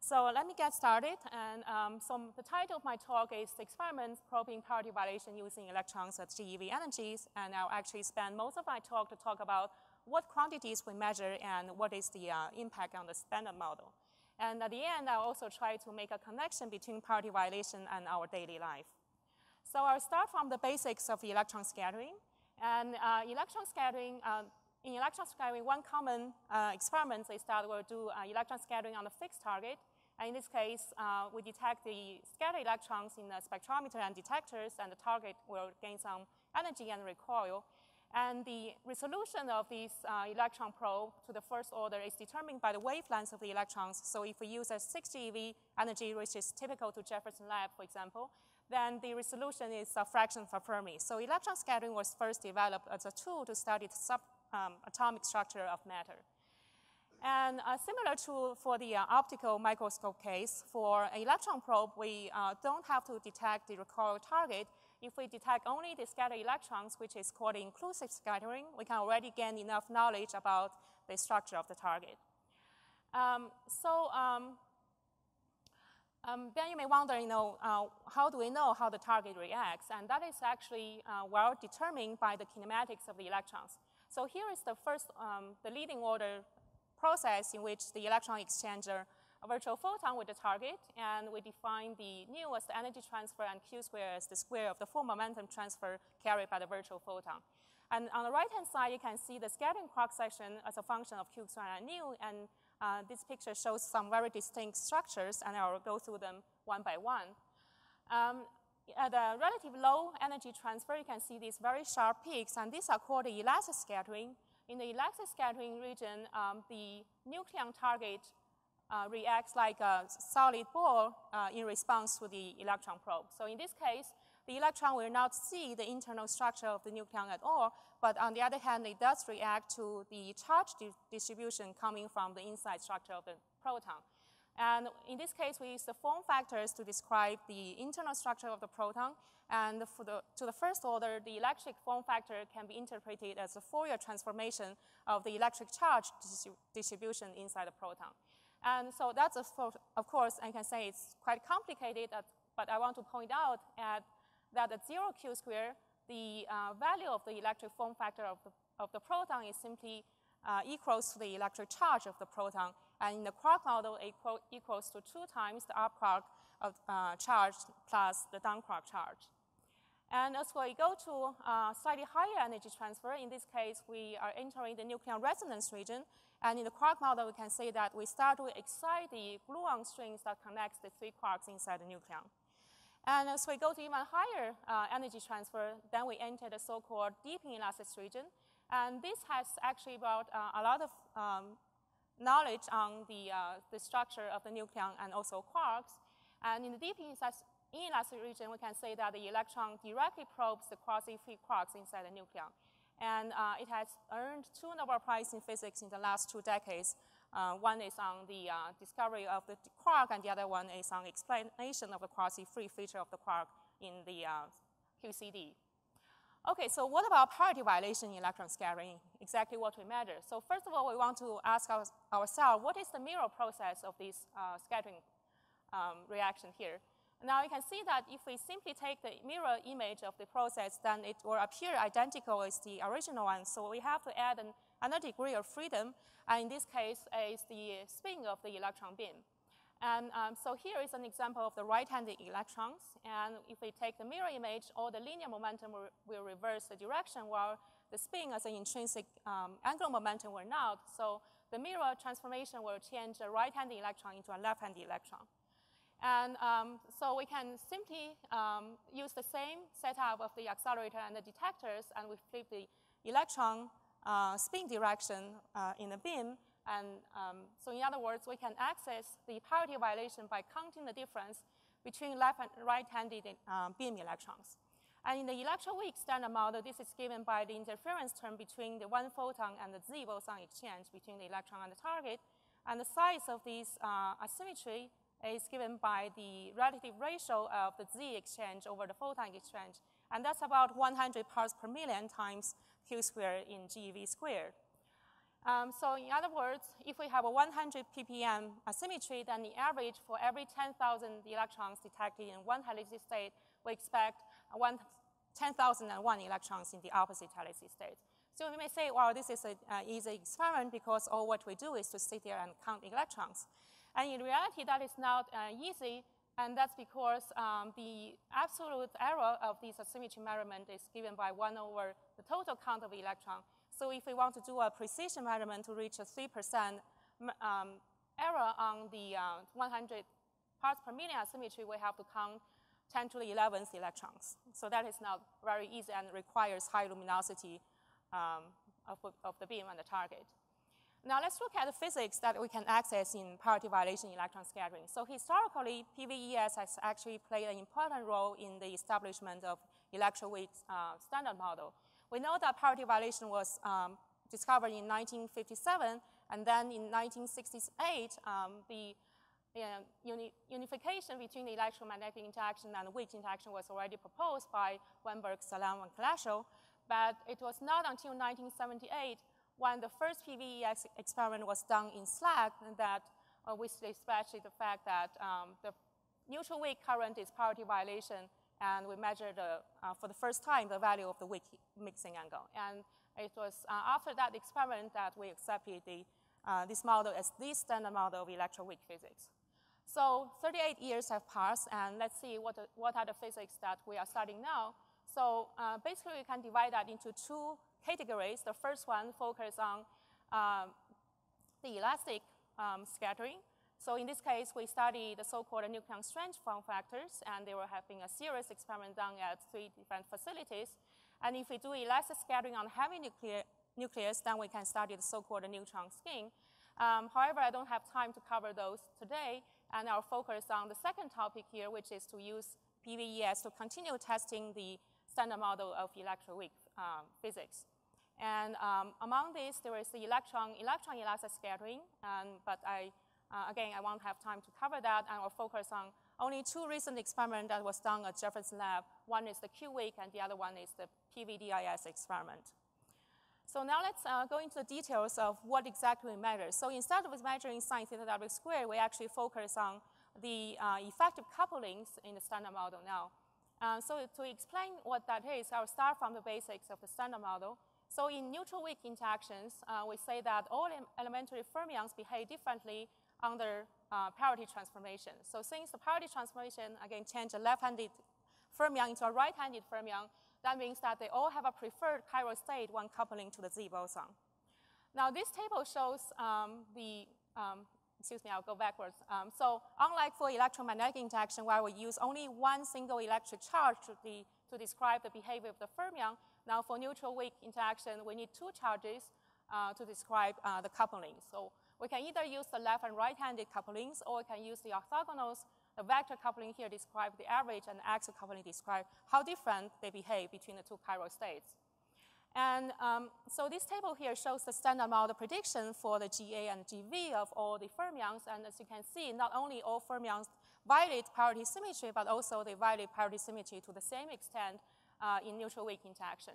So let me get started. And um, so the title of my talk is Experiments Probing Parity Violation Using Electrons at GeV Energies. And I'll actually spend most of my talk to talk about what quantities we measure and what is the uh, impact on the standard model. And at the end, I'll also try to make a connection between parity violation and our daily life. So I'll start from the basics of electron scattering. And uh, electron scattering, uh, in electron scattering, one common uh, experiment is that we'll do uh, electron scattering on a fixed target. And in this case, uh, we detect the scattered electrons in the spectrometer and detectors, and the target will gain some energy and recoil. And the resolution of this uh, electron probe to the first order is determined by the wavelengths of the electrons. So if we use a 6 GeV energy, which is typical to Jefferson Lab, for example, then the resolution is a fraction for Fermi. So electron scattering was first developed as a tool to study the sub um, structure of matter. And uh, similar to for the uh, optical microscope case, for an electron probe, we uh, don't have to detect the recoil target. If we detect only the scattered electrons, which is called inclusive scattering, we can already gain enough knowledge about the structure of the target. Um, so um, um, then you may wonder, you know, uh, how do we know how the target reacts? And that is actually uh, well determined by the kinematics of the electrons. So here is the first, um, the leading order process in which the electron exchanger a virtual photon with the target, and we define the nu as the energy transfer and q square as the square of the full momentum transfer carried by the virtual photon. And on the right-hand side, you can see the scattering cross section as a function of q square and nu, and uh, this picture shows some very distinct structures, and I will go through them one by one. Um, at a relative low energy transfer, you can see these very sharp peaks, and these are called the elastic scattering. In the elastic scattering region, um, the nucleon target uh, reacts like a solid ball uh, in response to the electron probe. So in this case, the electron will not see the internal structure of the nucleon at all, but on the other hand, it does react to the charge di distribution coming from the inside structure of the proton. And in this case, we use the form factors to describe the internal structure of the proton. And the, to the first order, the electric form factor can be interpreted as a Fourier transformation of the electric charge distribution inside the proton. And so that's, a, of course, I can say it's quite complicated, but I want to point out at, that at zero q square, the uh, value of the electric form factor of the, of the proton is simply uh, equals to the electric charge of the proton. And in the quark model, it equal, equals to two times the up quark of uh, charge plus the down quark charge. And as we go to uh, slightly higher energy transfer, in this case, we are entering the nuclear resonance region. And in the quark model, we can say that we start to excite the gluon strings that connects the three quarks inside the nucleon. And as we go to even higher uh, energy transfer, then we enter the so-called deep inelastic region. And this has actually brought uh, a lot of um, knowledge on the, uh, the structure of the nucleon and also quarks. And in the deep inelastic region, we can say that the electron directly probes the quasi-free quarks inside the nucleon. And uh, it has earned two Nobel Prizes in physics in the last two decades. Uh, one is on the uh, discovery of the quark, and the other one is on explanation of the quasi-free feature of the quark in the uh, QCD. Okay, so what about parity violation in electron scattering? Exactly what we measure. So first of all, we want to ask our, ourselves, what is the mirror process of this uh, scattering um, reaction here? Now you can see that if we simply take the mirror image of the process, then it will appear identical as the original one. So we have to add an, another degree of freedom, and in this case, is the spin of the electron beam. And um, so here is an example of the right-handed electrons. And if we take the mirror image, all the linear momentum will, will reverse the direction while the spin as an intrinsic um, angular momentum will not. So the mirror transformation will change a right-handed electron into a left-handed electron. And um, so we can simply um, use the same setup of the accelerator and the detectors, and we flip the electron uh, spin direction uh, in the beam. And um, so in other words, we can access the parity violation by counting the difference between left and right-handed um, beam electrons. And in the electroweak standard model, this is given by the interference term between the one photon and the z boson exchange between the electron and the target. And the size of this uh, asymmetry is given by the relative ratio of the z exchange over the photon exchange. And that's about 100 parts per million times q squared in GeV squared. Um, so in other words, if we have a 100 ppm asymmetry, then the average for every 10,000 electrons detected in one helices state, we expect 10,001 electrons in the opposite helices state. So we may say, well, this is an uh, easy experiment because all what we do is to sit there and count electrons. And in reality, that is not uh, easy, and that's because um, the absolute error of this asymmetry measurement is given by 1 over the total count of electron. So if we want to do a precision measurement to reach a 3% um, error on the uh, 100 parts per million asymmetry, we have to count 10 to the 11th electrons. So that is not very easy and requires high luminosity um, of, of the beam and the target. Now let's look at the physics that we can access in parity violation electron scattering. So historically, PVES has actually played an important role in the establishment of electroweak uh, standard model. We know that parity violation was um, discovered in 1957, and then in 1968, um, the uni unification between the electromagnetic interaction and weak interaction was already proposed by Weinberg, Salam, and Glashow, but it was not until 1978 when the first PVES experiment was done in SLAC that uh, we especially the fact that um, the neutral weak current is parity violation and we measured uh, uh, for the first time the value of the weak mixing angle. And it was uh, after that experiment that we accepted the, uh, this model as the standard model of electroweak physics. So 38 years have passed, and let's see what, what are the physics that we are studying now. So uh, basically, we can divide that into two categories. The first one focuses on um, the elastic um, scattering, so in this case, we studied the so-called nucleon strange form factors, and they were having a series experiment done at three different facilities. And if we do elastic scattering on heavy nuclear, nucleus, then we can study the so-called neutron skin. Um, however, I don't have time to cover those today, and I'll focus on the second topic here, which is to use PVES to continue testing the standard model of electroweak um, physics. And um, among these, there is the electron, electron elastic scattering, but I uh, again, I won't have time to cover that, and I'll focus on only two recent experiments that was done at Jefferson Lab. One is the Q-weak, and the other one is the PVDIS experiment. So now let's uh, go into the details of what exactly matters. So instead of measuring sine theta w squared, we actually focus on the uh, effective couplings in the standard model now. Uh, so to explain what that is, I'll start from the basics of the standard model. So in neutral weak interactions, uh, we say that all elementary fermions behave differently under uh, parity transformation. So since the parity transformation, again, change a left-handed fermion into a right-handed fermion, that means that they all have a preferred chiral state when coupling to the Z boson. Now, this table shows um, the, um, excuse me, I'll go backwards. Um, so unlike for electromagnetic interaction, where we use only one single electric charge to, the, to describe the behavior of the fermion, now for neutral weak interaction, we need two charges uh, to describe uh, the coupling. So we can either use the left and right-handed couplings, or we can use the orthogonals. The vector coupling here describes the average, and the axial coupling describes how different they behave between the two chiral states. And um, so this table here shows the standard model prediction for the GA and GV of all the fermions. And as you can see, not only all fermions violate parity symmetry, but also they violate parity symmetry to the same extent uh, in neutral weak interaction.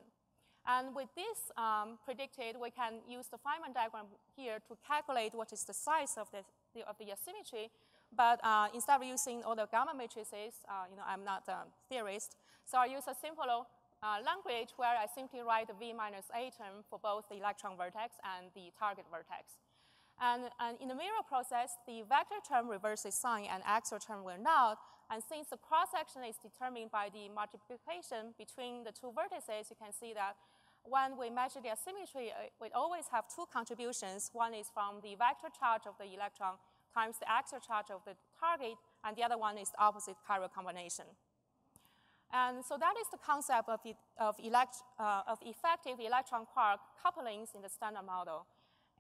And with this um, predicted, we can use the Feynman diagram here to calculate what is the size of the, the of the asymmetry. But uh, instead of using all the gamma matrices, uh, you know, I'm not a theorist, so I use a simple uh, language where I simply write the V minus A term for both the electron vertex and the target vertex. And, and in the mirror process, the vector term reverses sign and axial term will not. And since the cross section is determined by the multiplication between the two vertices, you can see that when we measure the asymmetry, uh, we always have two contributions. One is from the vector charge of the electron times the axial charge of the target, and the other one is the opposite chiral combination. And so that is the concept of, of, elect, uh, of effective electron-quark couplings in the standard model.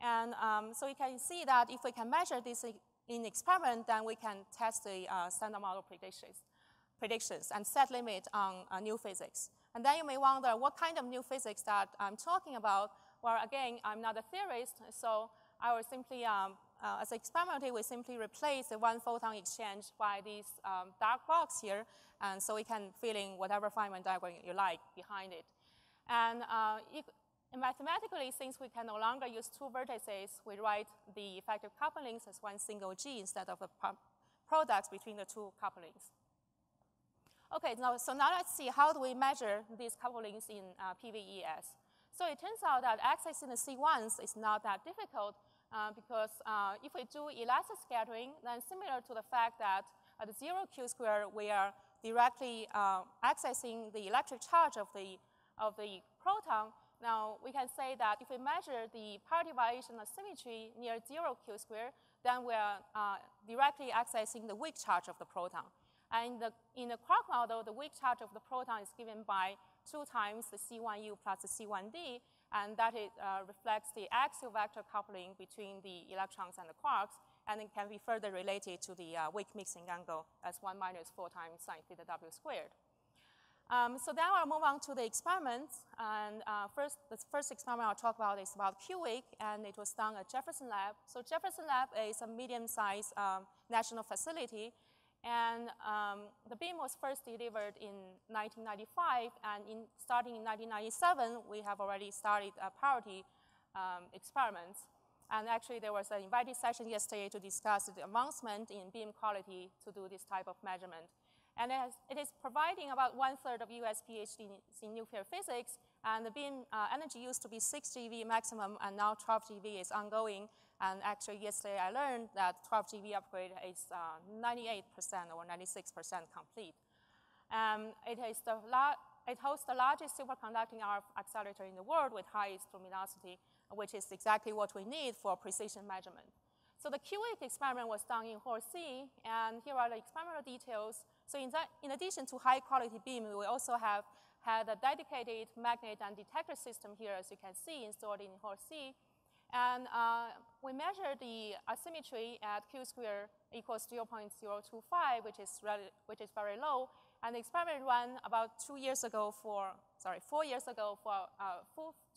And um, so you can see that if we can measure this in experiment, then we can test the uh, standard model predictions, predictions and set limit on uh, new physics. And then you may wonder what kind of new physics that I'm talking about. Well, again, I'm not a theorist, so I will simply, um, uh, as an experiment, we simply replace the one photon exchange by this um, dark box here, and so we can fill in whatever Feynman diagram you like behind it. And uh, mathematically, since we can no longer use two vertices, we write the effective couplings as one single G instead of the products between the two couplings. Okay, now, so now let's see how do we measure these couplings in uh, PVES. So it turns out that accessing the C1s is not that difficult uh, because uh, if we do elastic scattering, then similar to the fact that at zero Q square, we are directly uh, accessing the electric charge of the, of the proton, now, we can say that if we measure the parity violation asymmetry near zero Q square, then we are uh, directly accessing the weak charge of the proton. And in the, in the quark model, the weak charge of the proton is given by two times the C1U plus the C1D, and that it, uh, reflects the axial vector coupling between the electrons and the quarks, and it can be further related to the uh, weak mixing angle as 1 minus 4 times sine theta w squared. Um, so now I'll move on to the experiments. And uh, first, the first experiment I'll talk about is about Qweak, and it was done at Jefferson Lab. So Jefferson Lab is a medium-sized um, national facility, and um, the beam was first delivered in 1995, and in, starting in 1997, we have already started a parity um, experiments. And actually, there was an invited session yesterday to discuss the advancement in beam quality to do this type of measurement. And it, has, it is providing about one third of US PhDs in nuclear physics. And the beam uh, energy used to be 6 GeV maximum, and now 12 GeV is ongoing. And actually, yesterday I learned that 12 GeV upgrade is 98% uh, or 96% complete. Um, it, is the it hosts the largest superconducting RF accelerator in the world with highest luminosity, which is exactly what we need for precision measurement. So the Qweak experiment was done in Hall C, and here are the experimental details. So in, that, in addition to high quality beam, we also have had a dedicated magnet and detector system here, as you can see, installed in Hall C. And uh, we measure the asymmetry at q square equals 0.025, which is, which is very low. And the experiment ran about two years ago for, sorry, four years ago for uh,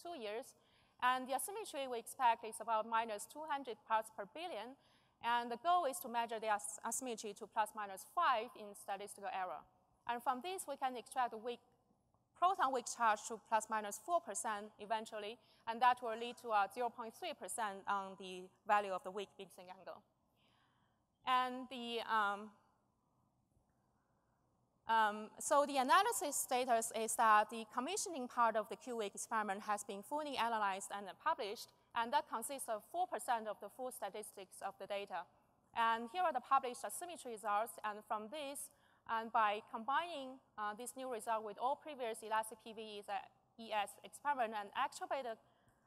two years. And the asymmetry we expect is about minus 200 parts per billion. And the goal is to measure the asymmetry to plus minus 5 in statistical error. And from this, we can extract weak proton weak charge to plus minus 4% eventually, and that will lead to a 0.3% on the value of the weak mixing angle. And the um, um, so the analysis status is that the commissioning part of the Qweak experiment has been fully analyzed and published, and that consists of 4% of the full statistics of the data. And here are the published asymmetry results, and from this, and by combining uh, this new result with all previous elastic PVEs ES experiment and extrapolate,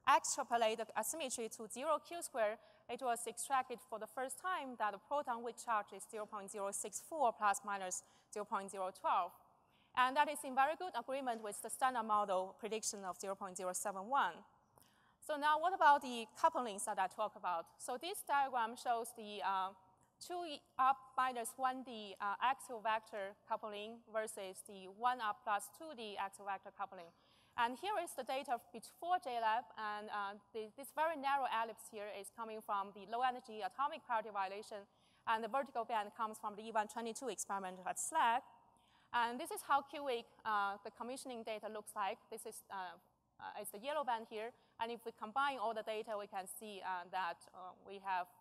extrapolate the asymmetry to zero Q square, it was extracted for the first time that the proton weak charge is 0.064 plus minus 0.012. And that is in very good agreement with the standard model prediction of 0.071. So now what about the couplings that I talk about? So this diagram shows the uh, 2 up minus 1D uh, axial vector coupling versus the 1 up plus 2D axial vector coupling. And here is the data before JLab, and uh, the, this very narrow ellipse here is coming from the low energy atomic parity violation, and the vertical band comes from the E122 experiment at SLAC. And this is how Qweak, uh, the commissioning data looks like. This is uh, uh, the yellow band here, and if we combine all the data, we can see uh, that uh, we have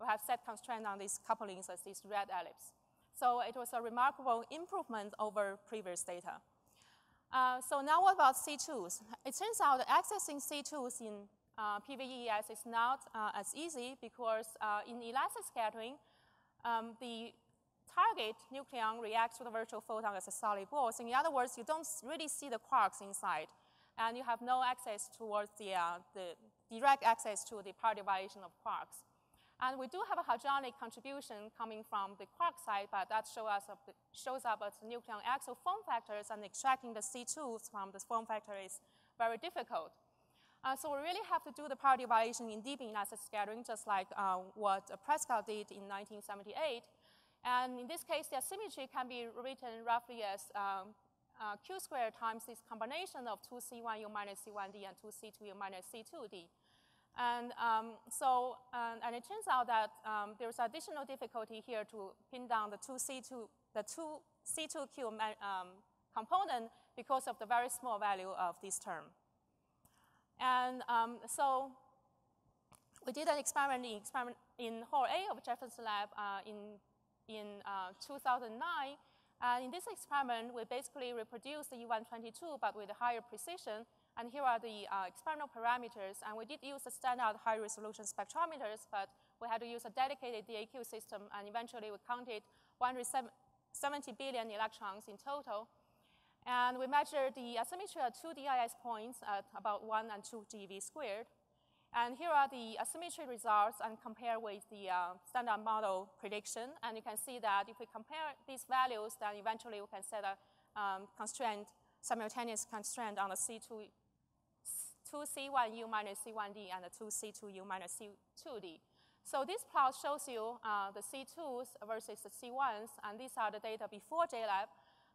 we have set constraint on these couplings as this red ellipse. So it was a remarkable improvement over previous data. Uh, so now what about C2s? It turns out accessing C2s in uh, PVES is not uh, as easy because uh, in elastic scattering, um, the target nucleon reacts to the virtual photon as a solid ball. So in other words, you don't really see the quarks inside, and you have no access towards the, uh, the direct access to the parity violation of quarks. And we do have a hadronic contribution coming from the quark side, but that show us shows up as nucleon axial form factors, and extracting the C2s from the form factor is very difficult. Uh, so we really have to do the parity violation in deep elastic scattering, just like uh, what Prescott did in 1978. And in this case, the asymmetry can be written roughly as um, uh, q squared times this combination of 2c1u minus c1d and 2c2u minus c2d. And um, so, and it turns out that um, there's additional difficulty here to pin down the 2c2, the 2c2q um, component because of the very small value of this term. And um, so we did an experiment in, experiment in Hall A of Jefferson Lab uh, in, in uh, 2009. And in this experiment, we basically reproduced the E122, but with higher precision. And here are the uh, experimental parameters. And we did use the standard high-resolution spectrometers, but we had to use a dedicated DAQ system. And eventually, we counted 170 billion electrons in total. And we measured the asymmetry at two DIS points at about 1 and 2 GeV squared. And here are the asymmetry results and compare with the uh, standard model prediction. And you can see that if we compare these values, then eventually we can set a um, constraint, simultaneous constraint on the C2, 2C1U minus C1D and the 2C2U minus C2D. So this plot shows you uh, the C2s versus the C1s, and these are the data before JLab.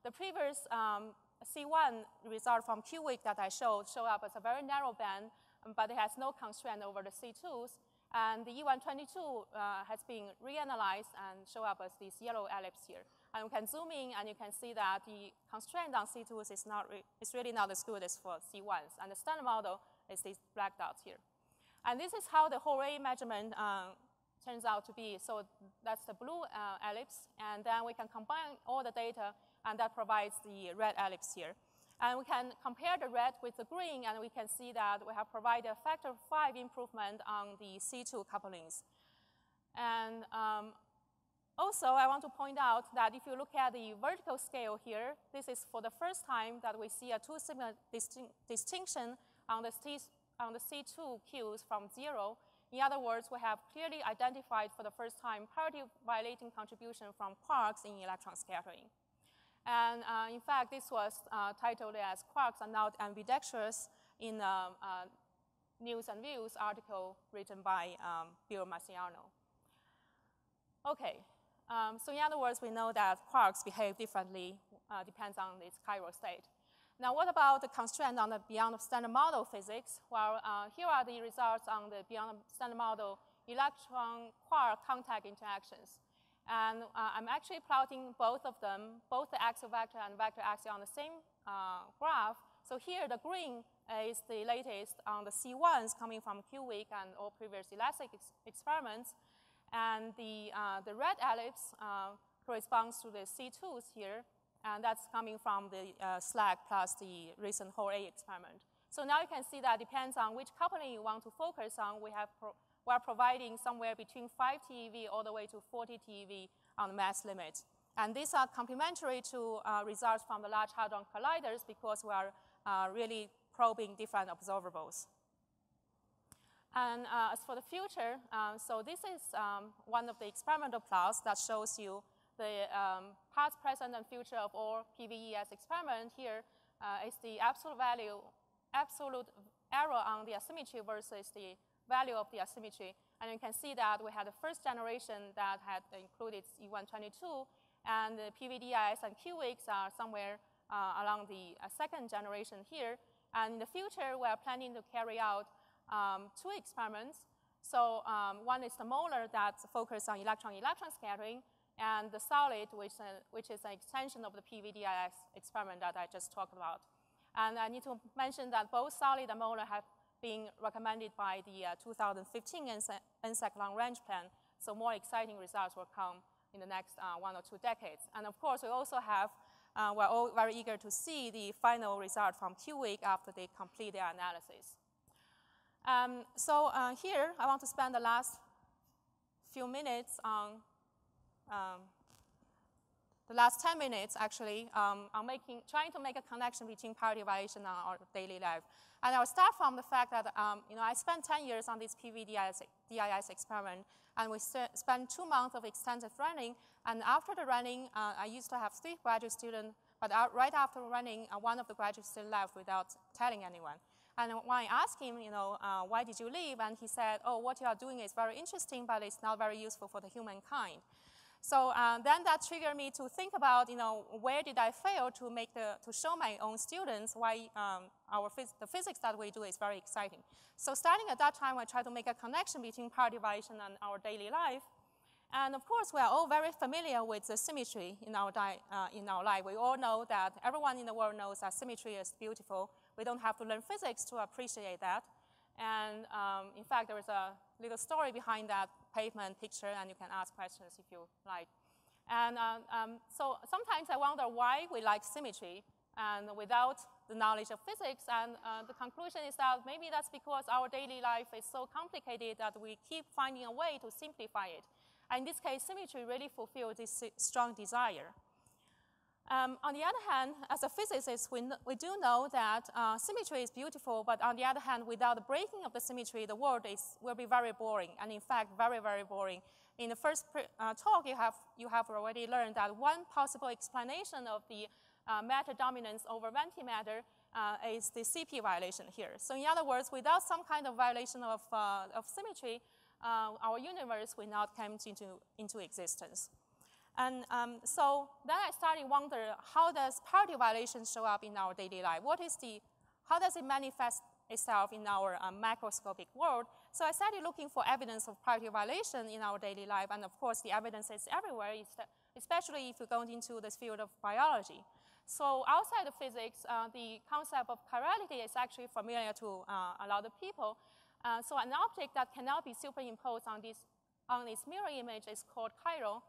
The previous um, C1 result from Qweak that I showed show up as a very narrow band, um, but it has no constraint over the C2s. And the E122 uh, has been reanalyzed and show up as this yellow ellipse here. And you can zoom in and you can see that the constraint on C2s is, not re really not as good as for C1s. And the standard model is these black dots here. And this is how the A measurement uh, turns out to be. So that's the blue uh, ellipse. And then we can combine all the data and that provides the red ellipse here. And we can compare the red with the green, and we can see that we have provided a factor of five improvement on the C2 couplings. And um, also, I want to point out that if you look at the vertical scale here, this is for the first time that we see a two sigma distin distinction on the, C on the C2 Qs from zero. In other words, we have clearly identified for the first time parity violating contribution from quarks in electron scattering. And uh, in fact, this was uh, titled as Quarks are not ambidextrous in the uh, News and Views article written by um, Bill Marciano. Okay, um, so in other words, we know that quarks behave differently, uh, depends on its chiral state. Now, what about the constraint on the beyond standard model physics? Well, uh, here are the results on the beyond standard model electron quark contact interactions. And uh, I'm actually plotting both of them, both the axial vector and vector axial on the same uh, graph. So here the green is the latest on the C1s coming from Qweak and all previous elastic ex experiments. And the, uh, the red ellipse uh, corresponds to the C2s here, and that's coming from the uh, SLAC plus the recent Hall A experiment. So now you can see that depends on which coupling you want to focus on. We have we're providing somewhere between 5 TeV all the way to 40 TeV on the mass limit. And these are complementary to uh, results from the Large Hadron Colliders because we are uh, really probing different observables. And uh, as for the future, um, so this is um, one of the experimental plots that shows you the um, past, present, and future of all PVES experiment. Here uh, is the absolute value, absolute error on the asymmetry versus the value of the asymmetry. And you can see that we had the first generation that had included E122, and the PVDIS and QWIX are somewhere uh, along the uh, second generation here. And in the future, we are planning to carry out um, two experiments. So um, one is the MOLLER that focuses on electron-electron scattering, and the SoLID, which, uh, which is an extension of the PVDIS experiment that I just talked about. And I need to mention that both SoLID and MOLLER have been recommended by the uh, 2015 NSAC long-range plan. So more exciting results will come in the next uh, one or two decades. And of course, we also have, uh, we're all very eager to see the final result from Qweak after they complete their analysis. Um, so uh, here, I want to spend the last few minutes on um, the last 10 minutes actually um, on making, trying to make a connection between parity violation and our daily life. And I'll start from the fact that um, you know, I spent 10 years on this PVDIS DIS experiment, and we spent two months of extensive running. And after the running, uh, I used to have three graduate students, but right after running, uh, one of the graduate students left without telling anyone. And when I asked him, you know, uh, why did you leave? And he said, oh, what you are doing is very interesting, but it's not very useful for the humankind. So um, then that triggered me to think about, you know, where did I fail to make the, to show my own students why um, our phys the physics that we do is very exciting. So starting at that time, I tried to make a connection between parity violation and our daily life. And of course, we are all very familiar with the symmetry in our, uh, in our life. We all know that everyone in the world knows that symmetry is beautiful. We don't have to learn physics to appreciate that. And um, in fact, there is a little story behind that pavement picture, and you can ask questions if you like. And uh, um, so sometimes I wonder why we like symmetry and without the knowledge of physics. And uh, the conclusion is that maybe that's because our daily life is so complicated that we keep finding a way to simplify it. And in this case, symmetry really fulfills this strong desire. Um, on the other hand, as a physicist, we, we do know that uh, symmetry is beautiful, but on the other hand, without the breaking of the symmetry, the world is, will be very boring, and in fact, very, very boring. In the first uh, talk, you have, you have already learned that one possible explanation of the uh, matter dominance over antimatter uh, is the CP violation here. So in other words, without some kind of violation of, uh, of symmetry, uh, our universe will not come into, into existence. And um, so then I started to wonder, how does parity violation show up in our daily life? What is the, how does it manifest itself in our um, macroscopic world? So I started looking for evidence of parity violation in our daily life, and of course the evidence is everywhere, especially if you go into the field of biology. So outside of physics, uh, the concept of chirality is actually familiar to uh, a lot of people. Uh, so an object that cannot be superimposed on this, on this mirror image is called chiral.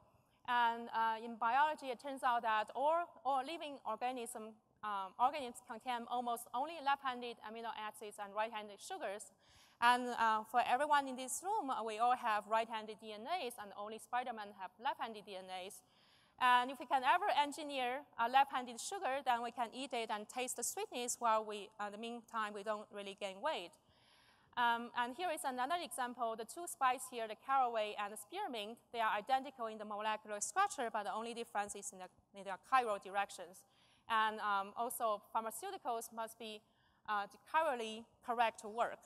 And uh, in biology, it turns out that all, all living organism, um, organisms contain almost only left-handed amino acids and right-handed sugars. And uh, for everyone in this room, uh, we all have right-handed DNAs, and only Spider-Man have left-handed DNAs. And if we can ever engineer a left-handed sugar, then we can eat it and taste the sweetness while we, in the meantime, we don't really gain weight. Um, and here is another example. The two spikes here, the caraway and the spearmint, they are identical in the molecular structure, but the only difference is in, the, in their chiral directions. And um, also, pharmaceuticals must be uh, chirally correct to work.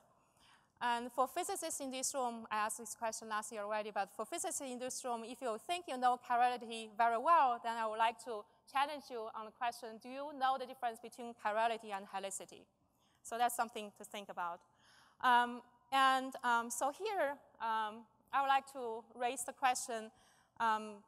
And for physicists in this room, I asked this question last year already, but for physicists in this room, if you think you know chirality very well, then I would like to challenge you on the question, do you know the difference between chirality and helicity? So that's something to think about. Um, and um, so here, um, I would like to raise the question, um,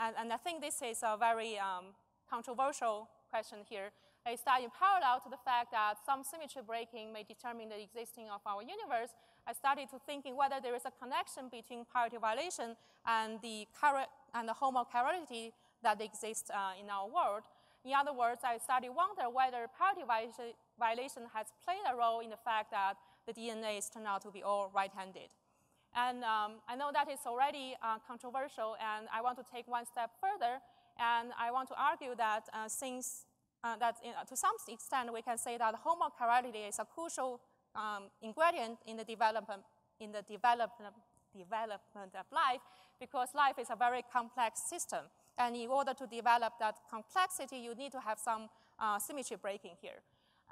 and, and, I think this is a very um, controversial question here. I studied parallel to the fact that some symmetry breaking may determine the existing of our universe. I started to thinking whether there is a connection between parity violation and the, and the homochirality that exists uh, in our world. In other words, I started to wonder whether parity violation has played a role in the fact that the DNAs turn out to be all right-handed. And um, I know that is already uh, controversial, and I want to take one step further, and I want to argue that uh, since uh, that in, to some extent we can say that homochirality is a crucial um, ingredient in the development in the development development of life because life is a very complex system. And in order to develop that complexity, you need to have some uh, symmetry breaking here.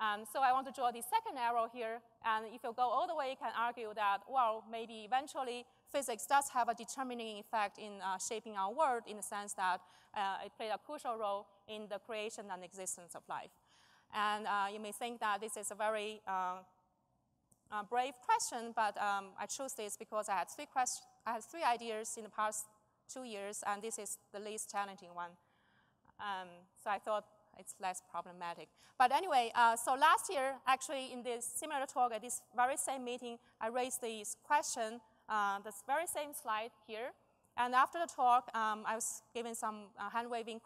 Um, so I want to draw the second arrow here. And if you go all the way, you can argue that, well, maybe eventually physics does have a determining effect in uh, shaping our world in the sense that uh, it played a crucial role in the creation and existence of life. And uh, you may think that this is a very uh, uh, brave question, but um, I chose this because I had, three I had three ideas in the past two years, and this is the least challenging one. Um, so I thought it's less problematic. But anyway, uh, so last year, actually in this similar talk at this very same meeting, I raised this question, uh, this very same slide here. And after the talk, um, I was given some uh, hand-waving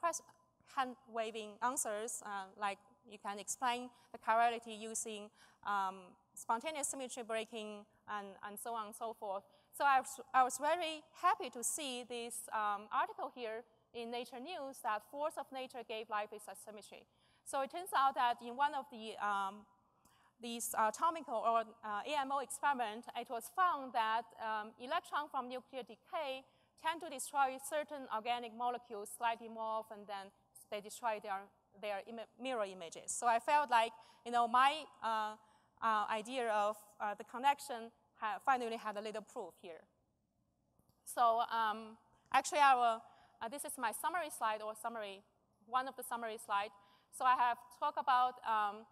hand-waving answers, uh, like you can explain the chirality using um, spontaneous symmetry breaking, and, and so on and so forth. So I was, I was very happy to see this um, article here in Nature News that force of nature gave life its symmetry. So it turns out that in one of the um, these atomic or uh, AMO experiment, it was found that um, electrons from nuclear decay tend to destroy certain organic molecules slightly more often than they destroy their, their Im mirror images. So I felt like, you know, my uh, uh, idea of uh, the connection ha finally had a little proof here. So um, actually, our, uh, this is my summary slide or summary, one of the summary slides. So I have talked about um,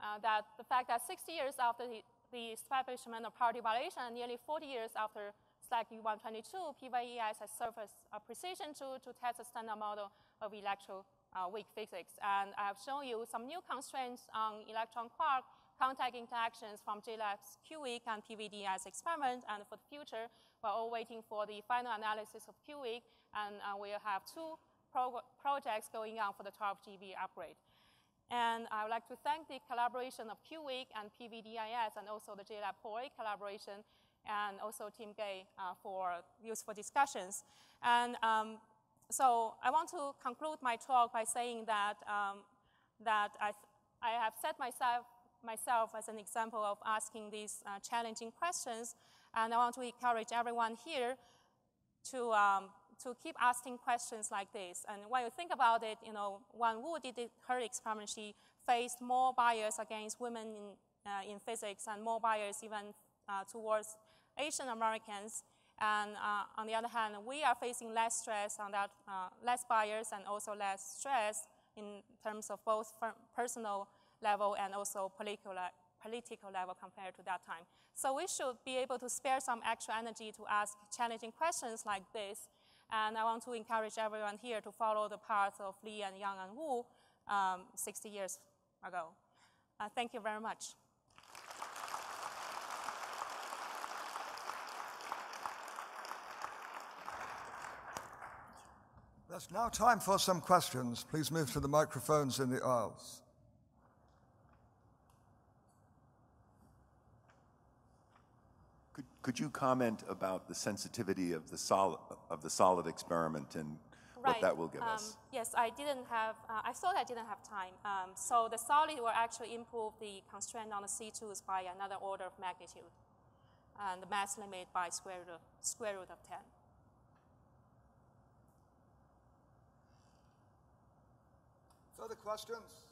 uh, that the fact that 60 years after the, the establishment of parity violation nearly 40 years after SLAC U122, PVES has served a precision tool to test the standard model of electro uh, physics. And I have shown you some new constraints on electron quark contact interactions from JLab's QWEAK and PVDS experiment. And for the future, we're all waiting for the final analysis of QWEAK, and uh, we'll have two pro projects going on for the 12 GeV upgrade. And I would like to thank the collaboration of QWEAK and PVDIS and also the JLab POA collaboration and also Tim Gay uh, for useful discussions. And um, so I want to conclude my talk by saying that, um, that I, I have set myself, myself as an example of asking these uh, challenging questions, and I want to encourage everyone here to, um, to keep asking questions like this. And when you think about it, you know, when Wu did her experiment, she faced more bias against women in, uh, in physics and more bias even uh, towards Asian Americans. And uh, on the other hand, we are facing less stress on that, uh, less bias and also less stress in terms of both personal level and also political, political level compared to that time. So we should be able to spare some extra energy to ask challenging questions like this. And I want to encourage everyone here to follow the path of Lee and Yang and Wu um, 60 years ago. Uh, thank you very much. There's now time for some questions. Please move to the microphones in the aisles. Could, could you comment about the sensitivity of the SoLID, of the SoLID experiment and right. what that will give um, us? Yes, I didn't have, uh, I thought I didn't have time. Um, so the SoLID will actually improve the constraint on the C2s by another order of magnitude. And the mass limit by square root of, square root of 10. Further questions?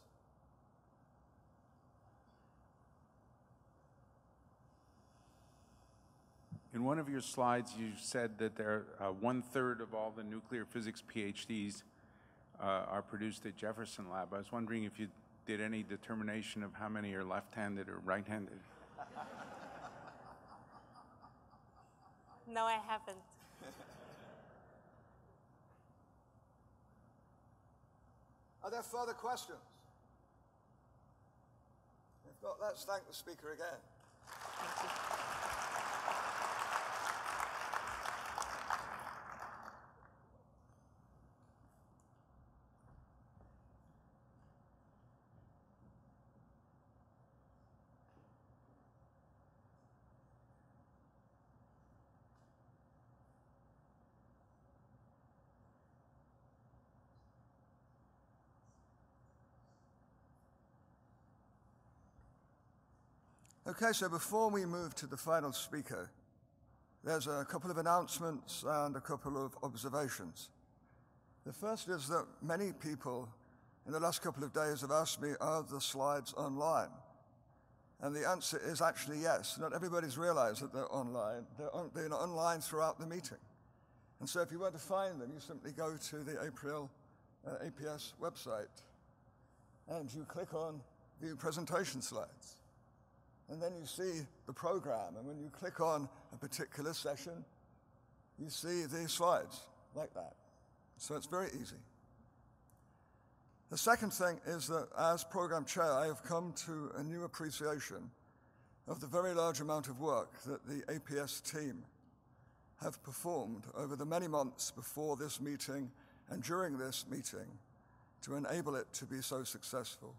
In one of your slides, you said that there uh, one third of all the nuclear physics PhDs uh, are produced at Jefferson Lab. I was wondering if you did any determination of how many are left-handed or right-handed. No, I haven't. [LAUGHS] Are there further questions? If not, let's thank the speaker again. Okay, so before we move to the final speaker, there's a couple of announcements and a couple of observations. The first is that many people in the last couple of days have asked me, are the slides online? And the answer is actually yes. Not everybody's realized that they're online. They're, on, they're online throughout the meeting. And so if you want to find them, you simply go to the April uh, APS website and you click on View Presentation Slides and then you see the program. And when you click on a particular session, you see the slides like that. So it's very easy. The second thing is that as program chair, I have come to a new appreciation of the very large amount of work that the APS team have performed over the many months before this meeting and during this meeting to enable it to be so successful.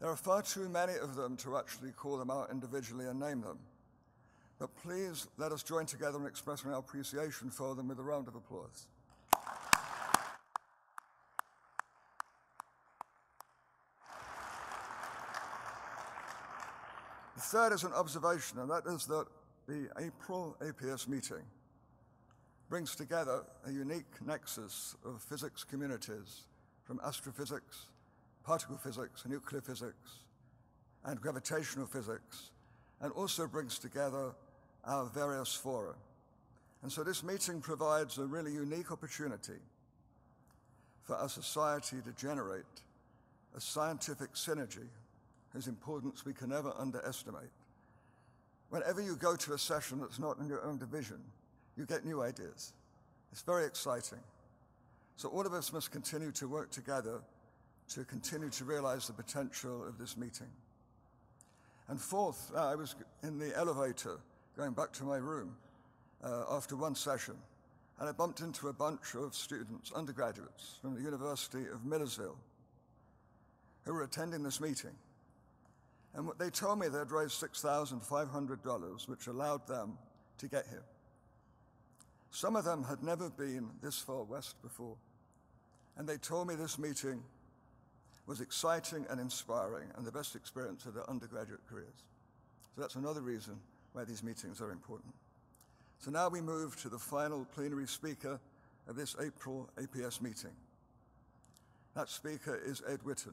There are far too many of them to actually call them out individually and name them. But please let us join together in expressing our appreciation for them with a round of applause. The third is an observation, and that is that the April APS meeting brings together a unique nexus of physics communities from astrophysics, particle physics, nuclear physics, and gravitational physics, and also brings together our various fora. And so this meeting provides a really unique opportunity for our society to generate a scientific synergy whose importance we can never underestimate. Whenever you go to a session that's not in your own division, you get new ideas. It's very exciting. So all of us must continue to work together to continue to realize the potential of this meeting. And fourth, uh, I was in the elevator going back to my room uh, after one session, and I bumped into a bunch of students, undergraduates from the University of Millersville, who were attending this meeting. And what they told me they'd raised $6,500, which allowed them to get here. Some of them had never been this far west before, and they told me this meeting was exciting and inspiring and the best experience of their undergraduate careers. So that's another reason why these meetings are important. So now we move to the final plenary speaker of this April APS meeting. That speaker is Ed Witten,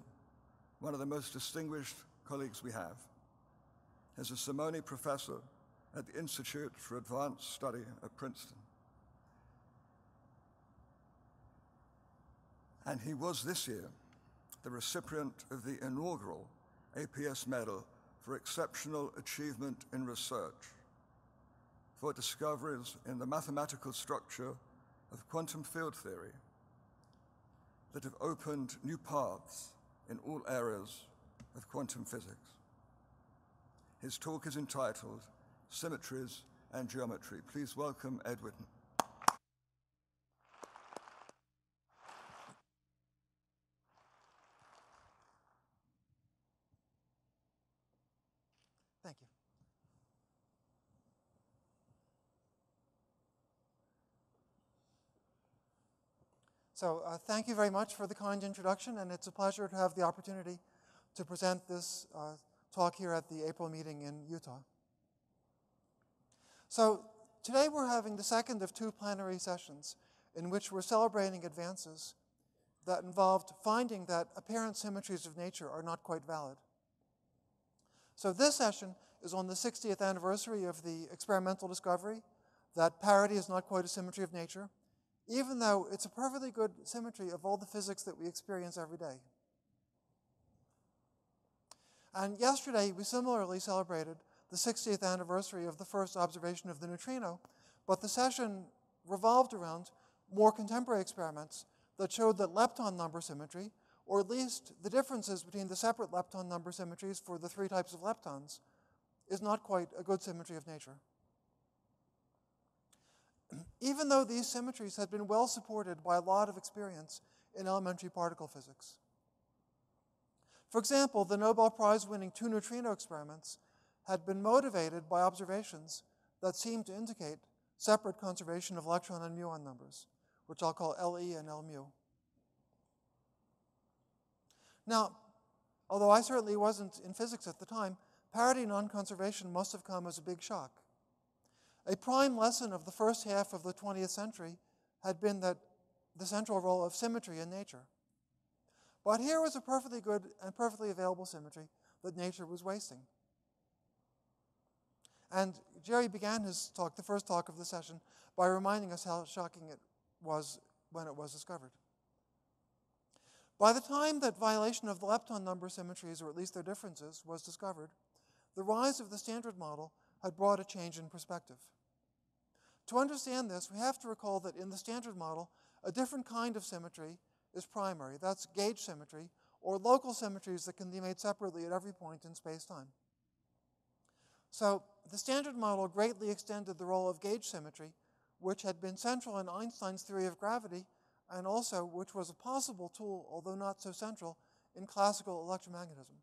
one of the most distinguished colleagues we have. He's a Simonyi professor at the Institute for Advanced Study at Princeton. And he was this year the recipient of the inaugural APS Medal for Exceptional Achievement in Research for discoveries in the mathematical structure of quantum field theory that have opened new paths in all areas of quantum physics. His talk is entitled Symmetries and Geometry. Please welcome Ed Witten. Thank you. So uh, thank you very much for the kind introduction, and it's a pleasure to have the opportunity to present this uh, talk here at the April meeting in Utah. So today we're having the second of two plenary sessions in which we're celebrating advances that involved finding that apparent symmetries of nature are not quite valid. So this session is on the 60th anniversary of the experimental discovery that parity is not quite a symmetry of nature, even though it's a perfectly good symmetry of all the physics that we experience every day. And yesterday, we similarly celebrated the 60th anniversary of the first observation of the neutrino, but the session revolved around more contemporary experiments that showed that lepton number symmetry, or at least the differences between the separate lepton number symmetries for the three types of leptons, is not quite a good symmetry of nature. Even though these symmetries had been well supported by a lot of experience in elementary particle physics. For example, the Nobel Prize winning two neutrino experiments had been motivated by observations that seemed to indicate separate conservation of electron and muon numbers, which I'll call Le and L mu. Now, although I certainly wasn't in physics at the time, parity non-conservation must have come as a big shock. A prime lesson of the first half of the 20th century had been that the central role of symmetry in nature. But here was a perfectly good and perfectly available symmetry that nature was wasting. And Jerry began his talk, the first talk of the session, by reminding us how shocking it was when it was discovered. By the time that violation of the lepton number symmetries, or at least their differences, was discovered, the rise of the standard model had brought a change in perspective. To understand this, we have to recall that in the standard model, a different kind of symmetry is primary. That's gauge symmetry, or local symmetries that can be made separately at every point in space-time. So the standard model greatly extended the role of gauge symmetry, which had been central in Einstein's theory of gravity, and also which was a possible tool, although not so central, in classical electromagnetism.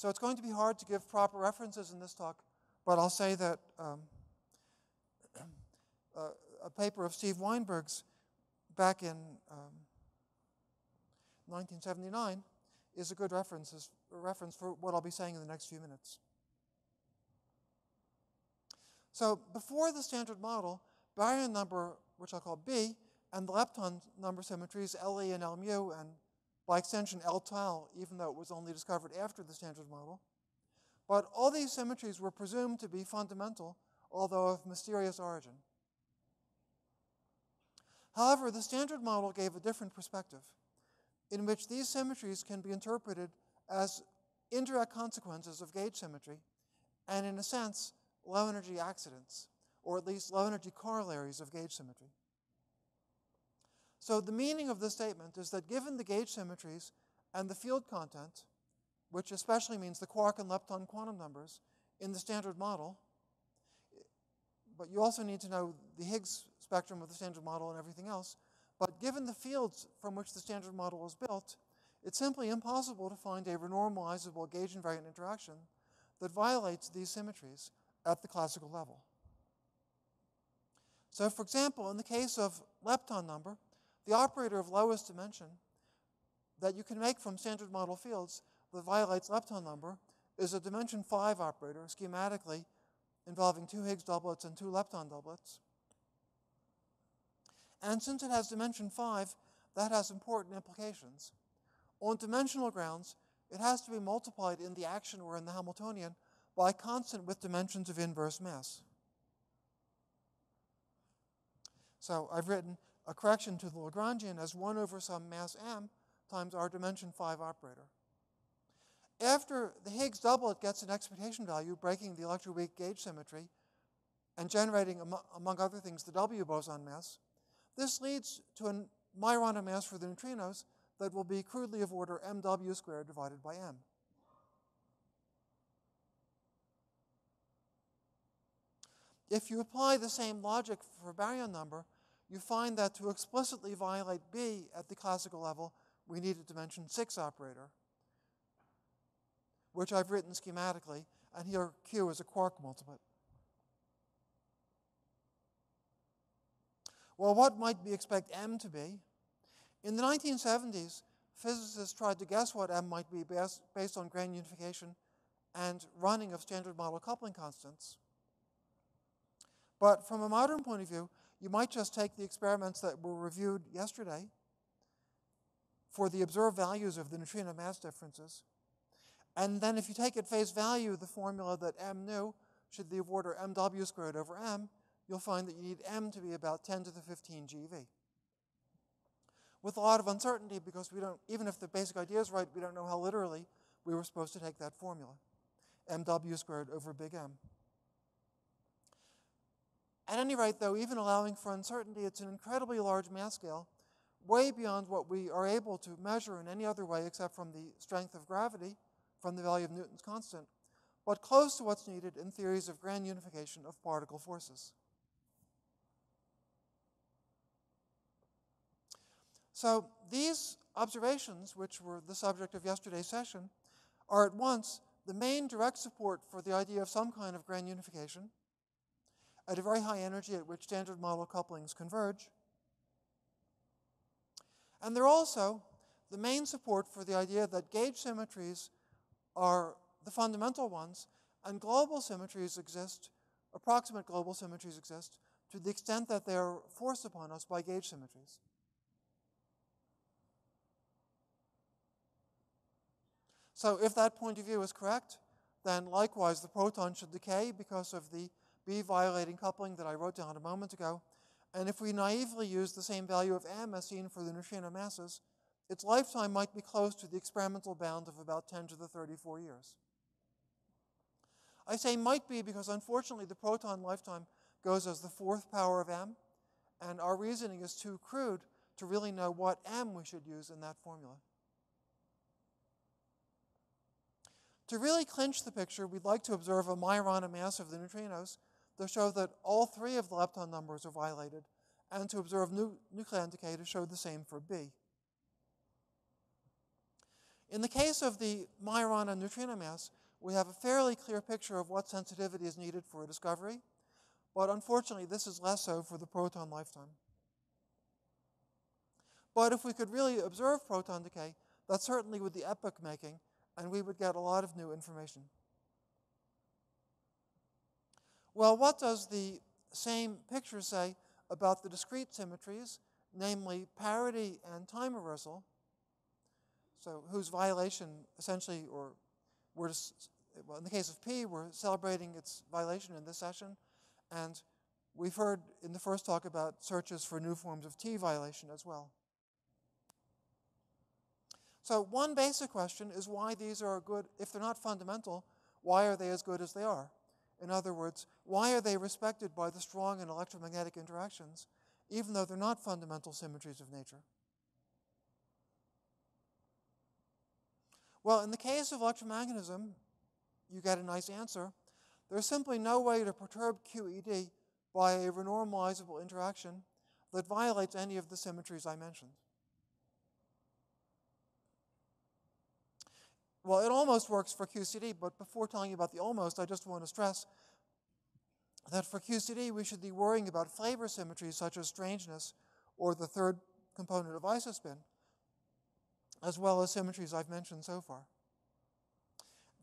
So it's going to be hard to give proper references in this talk, but I'll say that um, [CLEARS THROAT] uh, a paper of Steve Weinberg's back in um, 1979 is a good reference, a reference for what I'll be saying in the next few minutes. So before the standard model, baryon number, which I'll call B, and the lepton number symmetries, LE and L mu, and by extension L tau, even though it was only discovered after the standard model. But all these symmetries were presumed to be fundamental, although of mysterious origin. However, the standard model gave a different perspective, in which these symmetries can be interpreted as indirect consequences of gauge symmetry, and in a sense, low energy accidents, or at least low energy corollaries of gauge symmetry. So the meaning of this statement is that given the gauge symmetries and the field content, which especially means the quark and lepton quantum numbers in the standard model, but you also need to know the Higgs spectrum of the standard model and everything else. But given the fields from which the standard model is built, it's simply impossible to find a renormalizable gauge invariant interaction that violates these symmetries at the classical level. So, for example, in the case of lepton number, the operator of lowest dimension that you can make from standard model fields that violates lepton number is a dimension 5 operator, schematically involving two Higgs doublets and two lepton doublets. And since it has dimension 5, that has important implications. On dimensional grounds, it has to be multiplied in the action or in the Hamiltonian by constant with dimensions of inverse mass. So I've written a correction to the Lagrangian as 1 over some mass m times our dimension 5 operator. After the Higgs doublet gets an expectation value, breaking the electroweak gauge symmetry and generating, among other things, the W boson mass, this leads to a Majorana mass for the neutrinos that will be crudely of order mw squared divided by m. If you apply the same logic for baryon number, you find that to explicitly violate B at the classical level, we need a dimension 6 operator, which I've written schematically, and here Q is a quark multiplet. Well, what might we expect M to be? In the 1970s, physicists tried to guess what M might be based on grand unification and running of standard model coupling constants. But from a modern point of view, you might just take the experiments that were reviewed yesterday for the observed values of the neutrino mass differences. And then if you take at face value the formula that m nu should be of order mw squared over m, you'll find that you need m to be about 10 to the 15 GeV. With a lot of uncertainty because we don't, even if the basic idea is right, we don't know how literally we were supposed to take that formula. mw squared over big M. At any rate, though, even allowing for uncertainty, it's an incredibly large mass scale, way beyond what we are able to measure in any other way except from the strength of gravity, from the value of Newton's constant, but close to what's needed in theories of grand unification of particle forces. So these observations, which were the subject of yesterday's session, are at once the main direct support for the idea of some kind of grand unification, at a very high energy at which standard model couplings converge. And they're also the main support for the idea that gauge symmetries are the fundamental ones, and global symmetries exist, approximate global symmetries exist, to the extent that they are forced upon us by gauge symmetries. So if that point of view is correct, then likewise the proton should decay because of the Violating coupling that I wrote down a moment ago. And if we naively use the same value of m as seen for the neutrino masses, its lifetime might be close to the experimental bound of about 10 to the 34 years. I say might be because unfortunately the proton lifetime goes as the fourth power of m, and our reasoning is too crude to really know what m we should use in that formula. To really clinch the picture, we'd like to observe a Majorana mass of the neutrinos to show that all three of the lepton numbers are violated, and to observe nu- nuclear decay to show the same for B. In the case of the Majorana neutrino mass, we have a fairly clear picture of what sensitivity is needed for a discovery, but unfortunately, this is less so for the proton lifetime. But if we could really observe proton decay, that certainly would be epoch making, and we would get a lot of new information. Well, what does the same picture say about the discrete symmetries, namely parity and time reversal? So, whose violation essentially, or we're just, well, in the case of P, we're celebrating its violation in this session, and we've heard in the first talk about searches for new forms of T violation as well. So, one basic question is why these are good, if they're not fundamental, why are they as good as they are? In other words, why are they respected by the strong and electromagnetic interactions, even though they're not fundamental symmetries of nature? Well, in the case of electromagnetism, you get a nice answer. There's simply no way to perturb QED by a renormalizable interaction that violates any of the symmetries I mentioned. Well, it almost works for QCD, but before telling you about the almost, I just want to stress that for QCD, we should be worrying about flavor symmetries such as strangeness or the third component of isospin, as well as symmetries I've mentioned so far.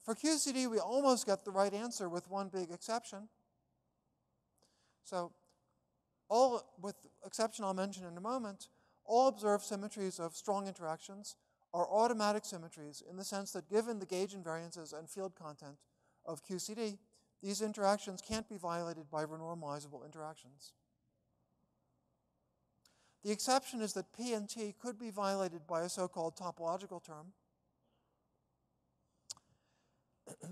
For QCD, we almost get the right answer with one big exception. So, all, with exception I'll mention in a moment, all observed symmetries of strong interactions are automatic symmetries in the sense that given the gauge invariances and field content of QCD, these interactions can't be violated by renormalizable interactions. The exception is that P and T could be violated by a so called topological term. [CLEARS THROAT]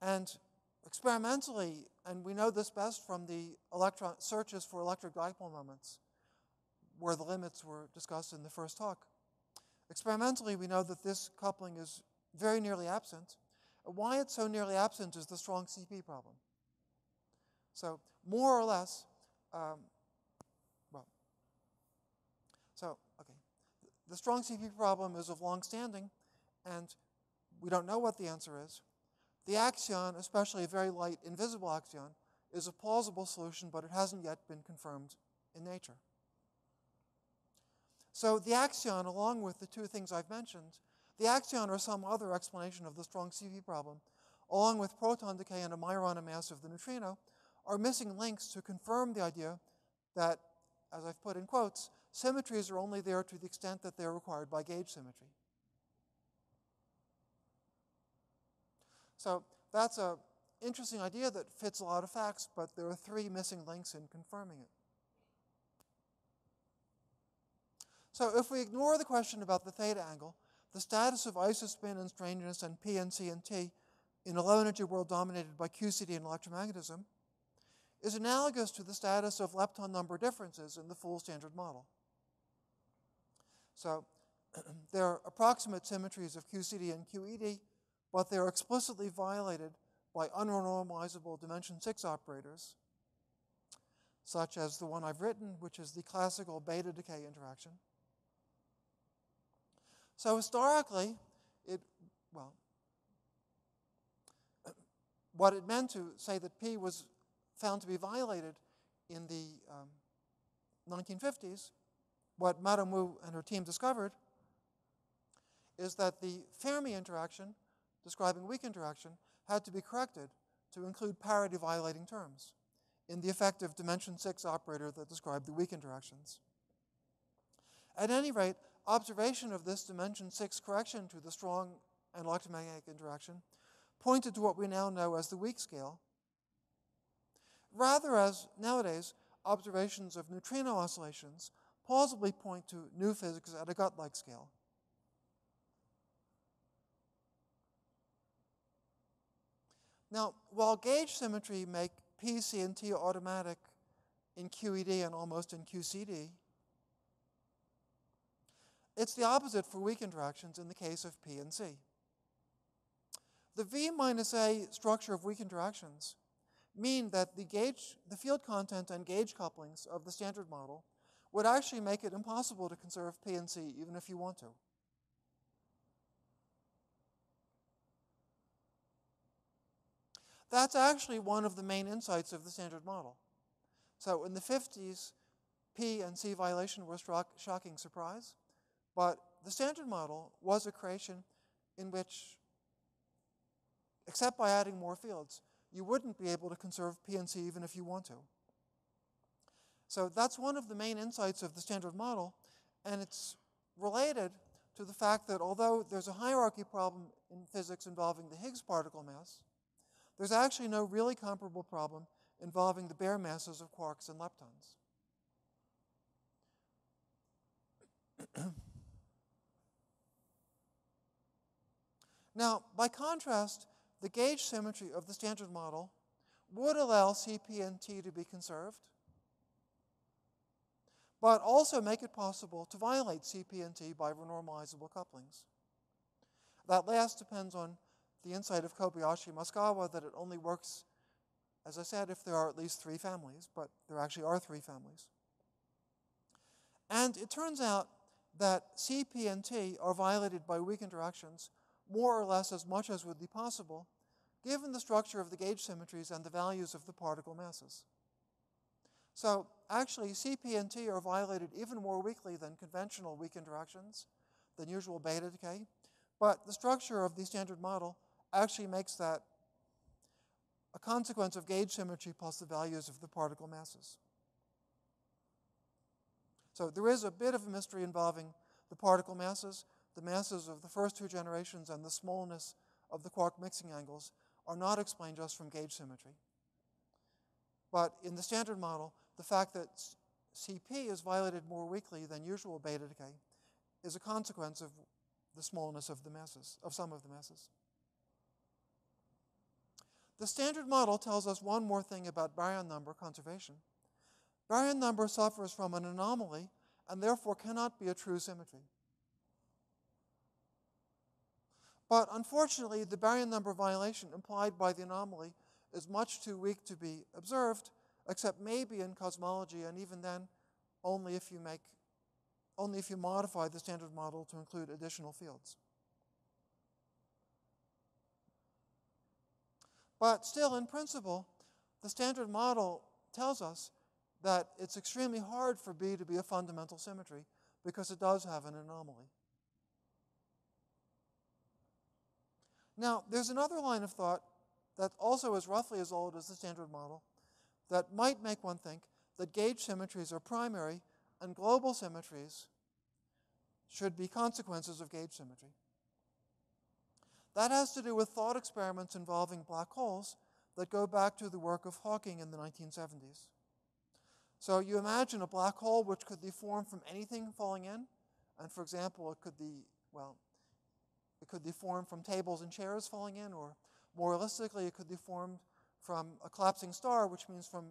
and experimentally, and we know this best from the electron searches for electric dipole moments, where the limits were discussed in the first talk. Experimentally, we know that this coupling is very nearly absent. Why it's so nearly absent is the strong CP problem. So, more or less, um, well, so, okay. The strong CP problem is of long standing, and we don't know what the answer is. The axion, especially a very light invisible axion, is a plausible solution, but it hasn't yet been confirmed in nature. So the axion, along with the two things I've mentioned, the axion or some other explanation of the strong CP problem, along with proton decay and a Majorana mass of the neutrino, are missing links to confirm the idea that, as I've put in quotes, symmetries are only there to the extent that they're required by gauge symmetry. So that's an interesting idea that fits a lot of facts, but there are three missing links in confirming it. So if we ignore the question about the theta angle, the status of isospin and strangeness and P and C and T in a low energy world dominated by QCD and electromagnetism is analogous to the status of lepton number differences in the full standard model. So [CLEARS THROAT] there are approximate symmetries of QCD and QED, but they are explicitly violated by unrenormalizable dimension 6 operators, such as the one I've written, which is the classical beta decay interaction. So historically, it, well, what it meant to say that P was found to be violated in the um, 1950s, what Madame Wu and her team discovered is that the Fermi interaction, describing weak interaction, had to be corrected to include parity violating terms in the effective dimension 6 operator that described the weak interactions. At any rate, observation of this dimension 6 correction to the strong and electromagnetic interaction pointed to what we now know as the weak scale, rather as nowadays observations of neutrino oscillations plausibly point to new physics at a gut-like scale. Now, while gauge symmetry make P, C, and T automatic in QED and almost in QCD, it's the opposite for weak interactions in the case of P and C. The V minus A structure of weak interactions mean that the, gauge, the field content and gauge couplings of the standard model would actually make it impossible to conserve P and C even if you want to. That's actually one of the main insights of the standard model. So in the 50s, P and C violation were a shocking surprise but the standard model was a creation in which, except by adding more fields, you wouldn't be able to conserve P and C even if you want to. So that's one of the main insights of the standard model, and it's related to the fact that although there's a hierarchy problem in physics involving the Higgs particle mass, there's actually no really comparable problem involving the bare masses of quarks and leptons. [CLEARS THROAT] now, by contrast, the gauge symmetry of the standard model would allow CP and T to be conserved, but also make it possible to violate CP and T by renormalizable couplings. That last depends on the insight of Kobayashi Maskawa that it only works, as I said, if there are at least three families, but there actually are three families. And it turns out that CP and T are violated by weak interactions more or less as much as would be possible given the structure of the gauge symmetries and the values of the particle masses. So actually, CP and T are violated even more weakly than conventional weak interactions, than usual beta decay, but the structure of the standard model actually makes that a consequence of gauge symmetry plus the values of the particle masses. So there is a bit of a mystery involving the particle masses. The masses of the first two generations and the smallness of the quark mixing angles are not explained just from gauge symmetry. But in the standard model, the fact that CP is violated more weakly than usual beta decay is a consequence of the smallness of the masses, of some of the masses. The standard model tells us one more thing about baryon number conservation. Baryon number suffers from an anomaly and therefore cannot be a true symmetry. But unfortunately, the baryon number violation implied by the anomaly is much too weak to be observed, except maybe in cosmology, and even then, only if you make, only if you modify the standard model to include additional fields. But still, in principle, the standard model tells us that it's extremely hard for B to be a fundamental symmetry because it does have an anomaly. Now, there's another line of thought that also is roughly as old as the standard model that might make one think that gauge symmetries are primary and global symmetries should be consequences of gauge symmetry. That has to do with thought experiments involving black holes that go back to the work of Hawking in the 1970s. So you imagine a black hole which could be formed from anything falling in, and for example, it could be, well, could deform from tables and chairs falling in, or more realistically, it could deform from a collapsing star, which means from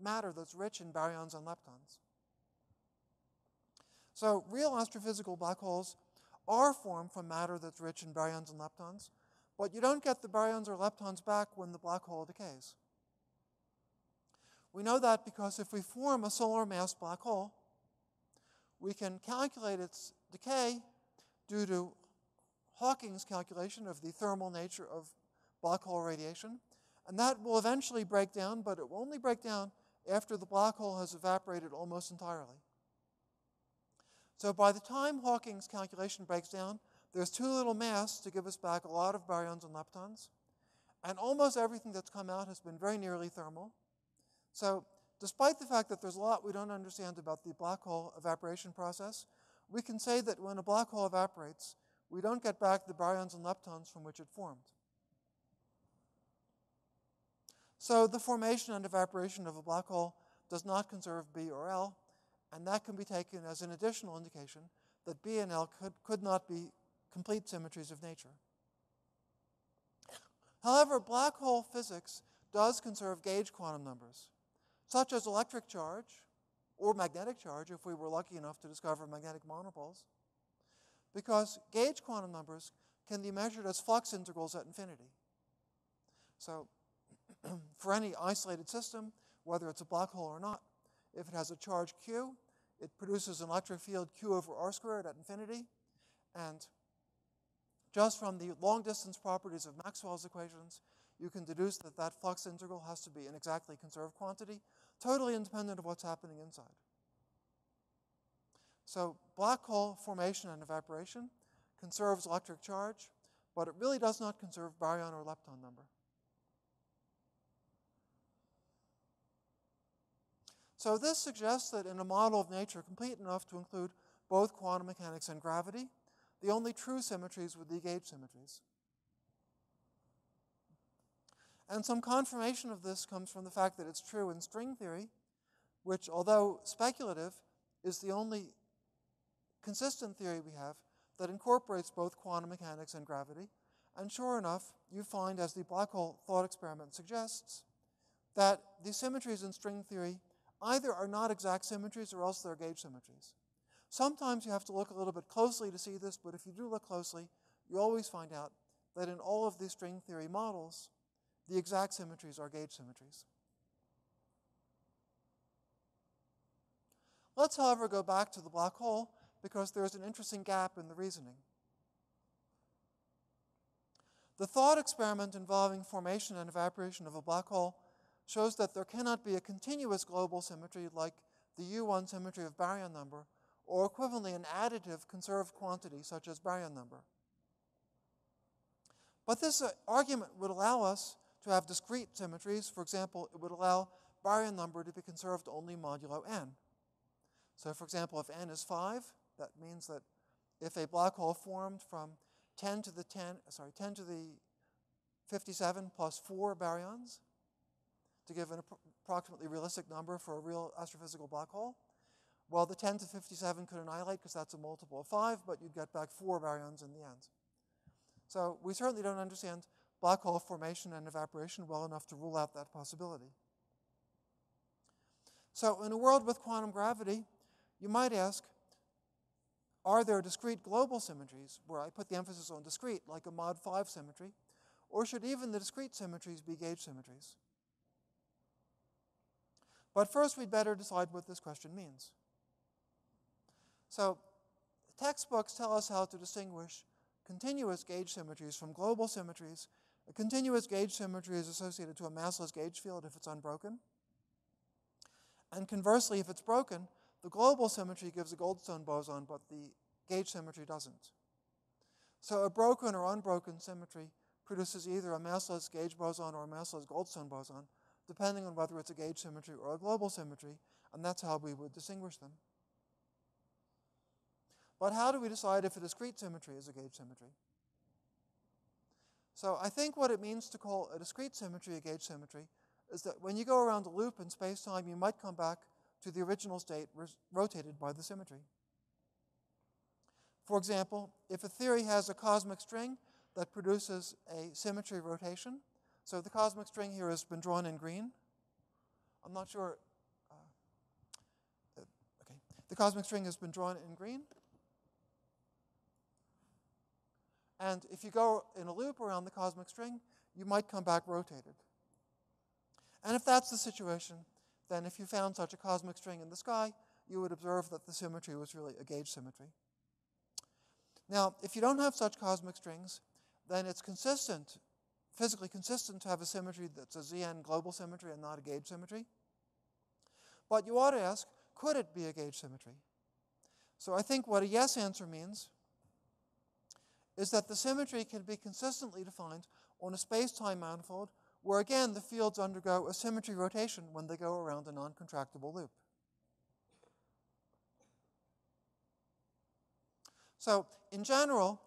matter that's rich in baryons and leptons. So real astrophysical black holes are formed from matter that's rich in baryons and leptons, but you don't get the baryons or leptons back when the black hole decays. We know that because if we form a solar mass black hole, we can calculate its decay due to Hawking's calculation of the thermal nature of black hole radiation. And that will eventually break down, but it will only break down after the black hole has evaporated almost entirely. So by the time Hawking's calculation breaks down, there's too little mass to give us back a lot of baryons and leptons. And almost everything that's come out has been very nearly thermal. So despite the fact that there's a lot we don't understand about the black hole evaporation process, we can say that when a black hole evaporates, we don't get back the baryons and leptons from which it formed. So the formation and evaporation of a black hole does not conserve B or L, and that can be taken as an additional indication that B and L could, could not be complete symmetries of nature. However, black hole physics does conserve gauge quantum numbers such as electric charge or magnetic charge, if we were lucky enough to discover magnetic monopoles, because gauge quantum numbers can be measured as flux integrals at infinity. So, [CLEARS THROAT] for any isolated system, whether it's a black hole or not, if it has a charge q, it produces an electric field q over r squared at infinity, and just from the long distance properties of Maxwell's equations, you can deduce that that flux integral has to be an exactly conserved quantity, totally independent of what's happening inside. So black hole formation and evaporation conserves electric charge, but it really does not conserve baryon or lepton number. So this suggests that in a model of nature complete enough to include both quantum mechanics and gravity, the only true symmetries would be gauge symmetries. And some confirmation of this comes from the fact that it's true in string theory, which, although speculative, is the only consistent theory we have that incorporates both quantum mechanics and gravity. And sure enough, you find, as the black hole thought experiment suggests, that the symmetries in string theory either are not exact symmetries or else they're gauge symmetries. Sometimes you have to look a little bit closely to see this, but if you do look closely, you always find out that in all of these string theory models, the exact symmetries are gauge symmetries. Let's, however, go back to the black hole because there's an interesting gap in the reasoning. The thought experiment involving formation and evaporation of a black hole shows that there cannot be a continuous global symmetry like the U1 symmetry of baryon number, or equivalently an additive conserved quantity such as baryon number. But this uh, argument would allow us to have discrete symmetries. For example, it would allow baryon number to be conserved only modulo n. So for example, if n is 5, that means that if a black hole formed from 10 to the 10, sorry, 10 to the 57 plus 4 baryons, to give an approximately realistic number for a real astrophysical black hole, well, the 10 to 57 could annihilate because that's a multiple of 5, but you'd get back 4 baryons in the end. So we certainly don't understand black hole formation and evaporation well enough to rule out that possibility. So in a world with quantum gravity, you might ask, are there discrete global symmetries where I put the emphasis on discrete, like a mod 5 symmetry? Or should even the discrete symmetries be gauge symmetries? But first, we'd better decide what this question means. So, textbooks tell us how to distinguish continuous gauge symmetries from global symmetries. A continuous gauge symmetry is associated to a massless gauge field if it's unbroken. And conversely, if it's broken, the global symmetry gives a Goldstone boson, but the gauge symmetry doesn't. So a broken or unbroken symmetry produces either a massless gauge boson or a massless Goldstone boson, depending on whether it's a gauge symmetry or a global symmetry, and that's how we would distinguish them. But how do we decide if a discrete symmetry is a gauge symmetry? So I think what it means to call a discrete symmetry a gauge symmetry is that when you go around a loop in space-time, you might come back to the original state rotated by the symmetry. For example, if a theory has a cosmic string that produces a symmetry rotation, so the cosmic string here has been drawn in green. I'm not sure. Uh, uh, okay, the cosmic string has been drawn in green. And if you go in a loop around the cosmic string, you might come back rotated. And if that's the situation, then if you found such a cosmic string in the sky, you would observe that the symmetry was really a gauge symmetry. Now, if you don't have such cosmic strings, then it's consistent, physically consistent to have a symmetry that's a ZN global symmetry and not a gauge symmetry. But you ought to ask, could it be a gauge symmetry? So I think what a yes answer means is that the symmetry can be consistently defined on a space-time manifold where again the fields undergo a symmetry rotation when they go around a non-contractible loop. So in general,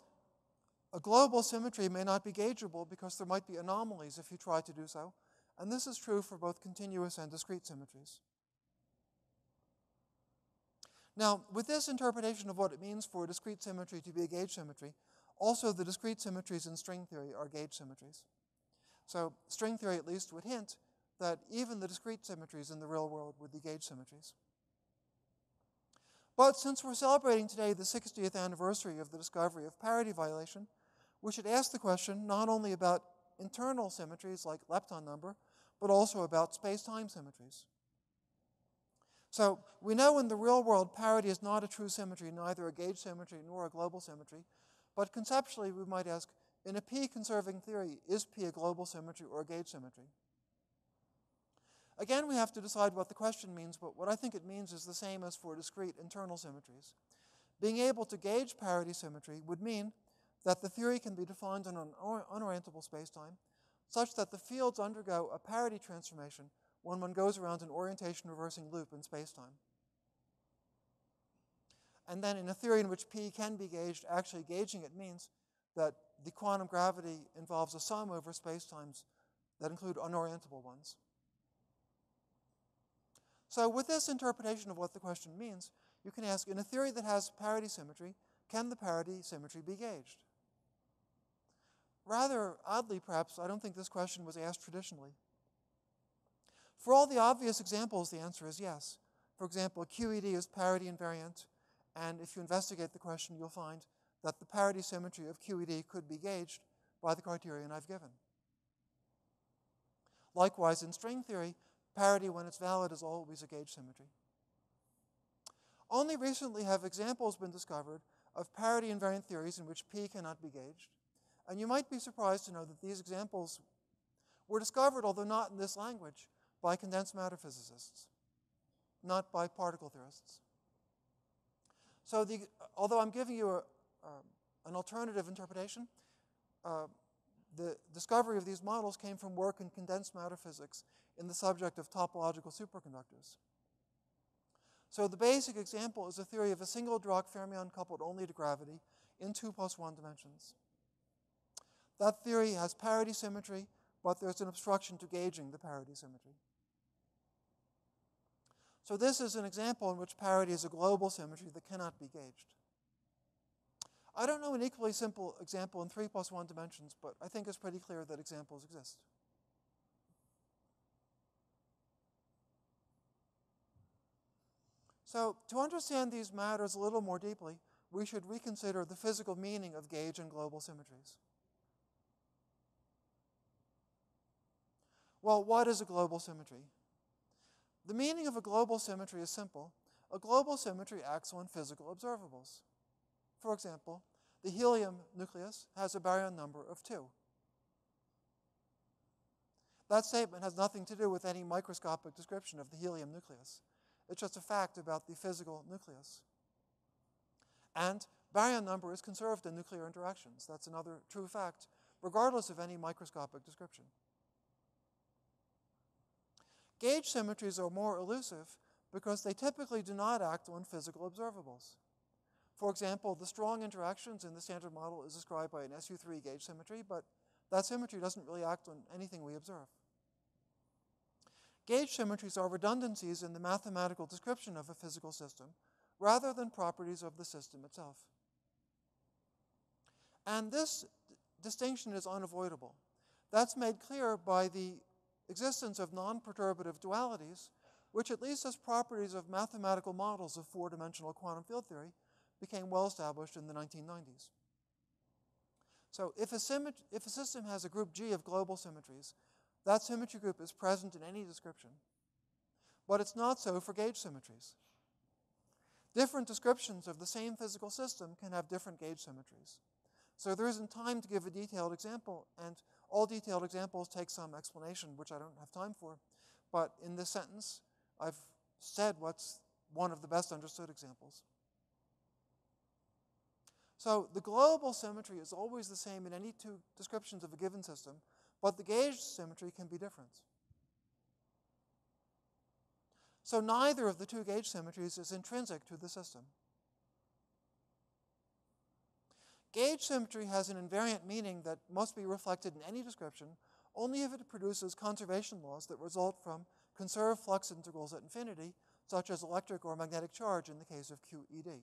a global symmetry may not be gaugeable because there might be anomalies if you try to do so, and this is true for both continuous and discrete symmetries. Now, with this interpretation of what it means for a discrete symmetry to be a gauge symmetry, also the discrete symmetries in string theory are gauge symmetries. So string theory at least would hint that even the discrete symmetries in the real world would be gauge symmetries. But since we're celebrating today the 60th anniversary of the discovery of parity violation, we should ask the question not only about internal symmetries like lepton number, but also about space-time symmetries. So we know in the real world parity is not a true symmetry, neither a gauge symmetry nor a global symmetry, but conceptually we might ask, in a p-conserving theory, is p a global symmetry or a gauge symmetry? Again, we have to decide what the question means, but what I think it means is the same as for discrete internal symmetries. Being able to gauge parity symmetry would mean that the theory can be defined in an unorientable spacetime such that the fields undergo a parity transformation when one goes around an orientation reversing loop in spacetime. And then in a theory in which P can be gauged, actually gauging it means that the quantum gravity involves a sum over spacetimes that include unorientable ones. So with this interpretation of what the question means, you can ask, in a theory that has parity symmetry, can the parity symmetry be gauged? Rather oddly, perhaps, I don't think this question was asked traditionally. For all the obvious examples, the answer is yes. For example, QED is parity invariant, and if you investigate the question, you'll find that the parity symmetry of QED could be gauged by the criterion I've given. Likewise, in string theory, parity when it's valid is always a gauge symmetry. Only recently have examples been discovered of parity invariant theories in which P cannot be gauged. And you might be surprised to know that these examples were discovered, although not in this language, by condensed matter physicists, not by particle theorists. So, the, although I'm giving you a, uh, an alternative interpretation, uh, the discovery of these models came from work in condensed matter physics in the subject of topological superconductors. So the basic example is a theory of a single Dirac fermion coupled only to gravity in 2 plus 1 dimensions. That theory has parity symmetry, but there's an obstruction to gauging the parity symmetry. So this is an example in which parity is a global symmetry that cannot be gauged. I don't know an equally simple example in 3 plus 1 dimensions, but I think it's pretty clear that examples exist. So to understand these matters a little more deeply, we should reconsider the physical meaning of gauge and global symmetries. Well, what is a global symmetry? The meaning of a global symmetry is simple. A global symmetry acts on physical observables. For example, the helium nucleus has a baryon number of 2. That statement has nothing to do with any microscopic description of the helium nucleus. It's just a fact about the physical nucleus. And baryon number is conserved in nuclear interactions. That's another true fact, regardless of any microscopic description. Gauge symmetries are more elusive because they typically do not act on physical observables. For example, the strong interactions in the standard model is described by an SU3 gauge symmetry, but that symmetry doesn't really act on anything we observe. Gauge symmetries are redundancies in the mathematical description of a physical system rather than properties of the system itself. And this distinction is unavoidable. That's made clear by the existence of non-perturbative dualities, which at least as properties of mathematical models of four-dimensional quantum field theory became well established in the 1990s. So if a, if a system has a group G of global symmetries, that symmetry group is present in any description. But it's not so for gauge symmetries. Different descriptions of the same physical system can have different gauge symmetries. So there isn't time to give a detailed example, and all detailed examples take some explanation, which I don't have time for. But in this sentence, I've said what's one of the best understood examples. So the global symmetry is always the same in any two descriptions of a given system, but the gauge symmetry can be different. So neither of the two gauge symmetries is intrinsic to the system. Gauge symmetry has an invariant meaning that must be reflected in any description only if it produces conservation laws that result from conserved flux integrals at infinity, such as electric or magnetic charge in the case of QED.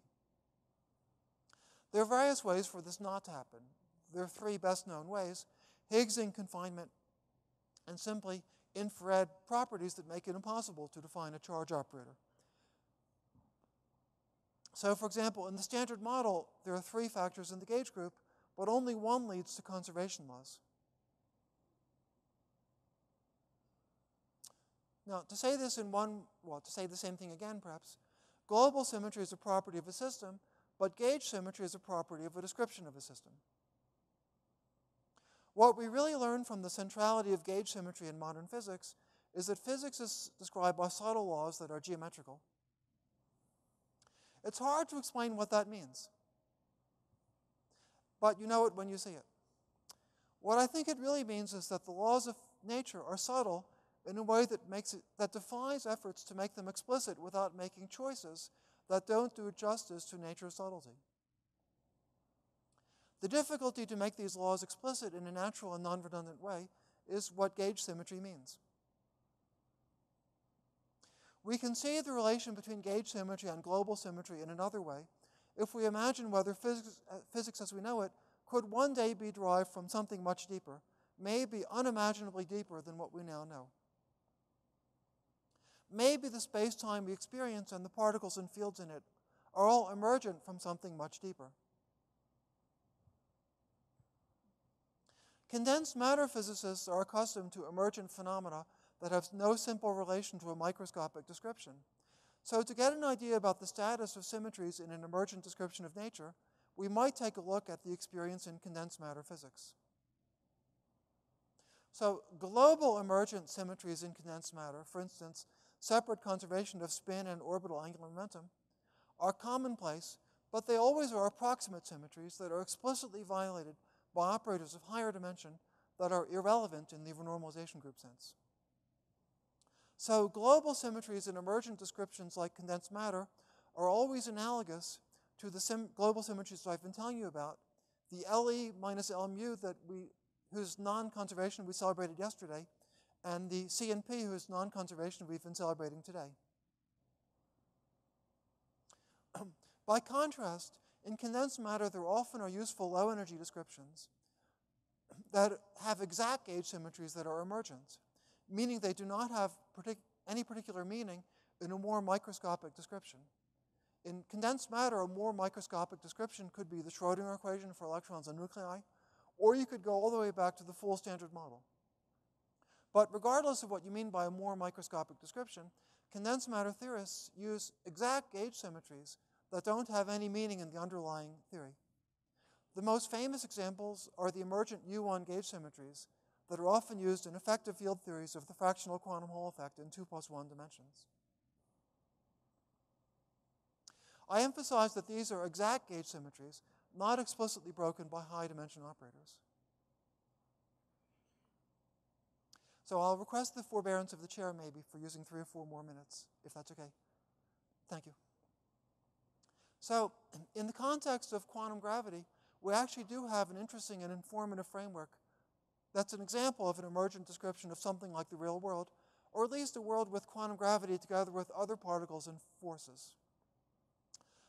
There are various ways for this not to happen. There are three best known ways Higgs in confinement and simply infrared properties that make it impossible to define a charge operator. So for example, in the standard model, there are three factors in the gauge group, but only one leads to conservation laws. Now, to say this in one, well, to say the same thing again, perhaps, global symmetry is a property of a system, but gauge symmetry is a property of a description of a system. What we really learn from the centrality of gauge symmetry in modern physics is that physics is described by subtle laws that are geometrical. It's hard to explain what that means, but you know it when you see it. What I think it really means is that the laws of nature are subtle in a way that makes it that defies efforts to make them explicit without making choices that don't do justice to nature's subtlety. The difficulty to make these laws explicit in a natural and non-redundant way is what gauge symmetry means. We can see the relation between gauge symmetry and global symmetry in another way if we imagine whether physics, uh, physics as we know it could one day be derived from something much deeper, maybe unimaginably deeper than what we now know. Maybe the space time we experience and the particles and fields in it are all emergent from something much deeper. Condensed matter physicists are accustomed to emergent phenomena that have no simple relation to a microscopic description. So, to get an idea about the status of symmetries in an emergent description of nature, we might take a look at the experience in condensed matter physics. So, global emergent symmetries in condensed matter, for instance, separate conservation of spin and orbital angular momentum, are commonplace, but they always are approximate symmetries that are explicitly violated by operators of higher dimension that are irrelevant in the renormalization group sense. So global symmetries in emergent descriptions like condensed matter are always analogous to the sim global symmetries that I've been telling you about. The LE minus L mu that we, whose non-conservation we celebrated yesterday, and the CNP whose non-conservation we've been celebrating today. [CLEARS THROAT] By contrast, in condensed matter, there often are useful low energy descriptions [CLEARS THROAT] that have exact gauge symmetries that are emergent, meaning they do not have partic any particular meaning in a more microscopic description. In condensed matter, a more microscopic description could be the Schrodinger equation for electrons and nuclei, or you could go all the way back to the full standard model. But regardless of what you mean by a more microscopic description, condensed matter theorists use exact gauge symmetries that don't have any meaning in the underlying theory. The most famous examples are the emergent U1 gauge symmetries that are often used in effective field theories of the fractional quantum Hall effect in 2 plus 1 dimensions. I emphasize that these are exact gauge symmetries, not explicitly broken by high dimension operators. So I'll request the forbearance of the chair maybe for using three or four more minutes, if that's okay. Thank you. So, in the context of quantum gravity, we actually do have an interesting and informative framework that's an example of an emergent description of something like the real world, or at least a world with quantum gravity together with other particles and forces.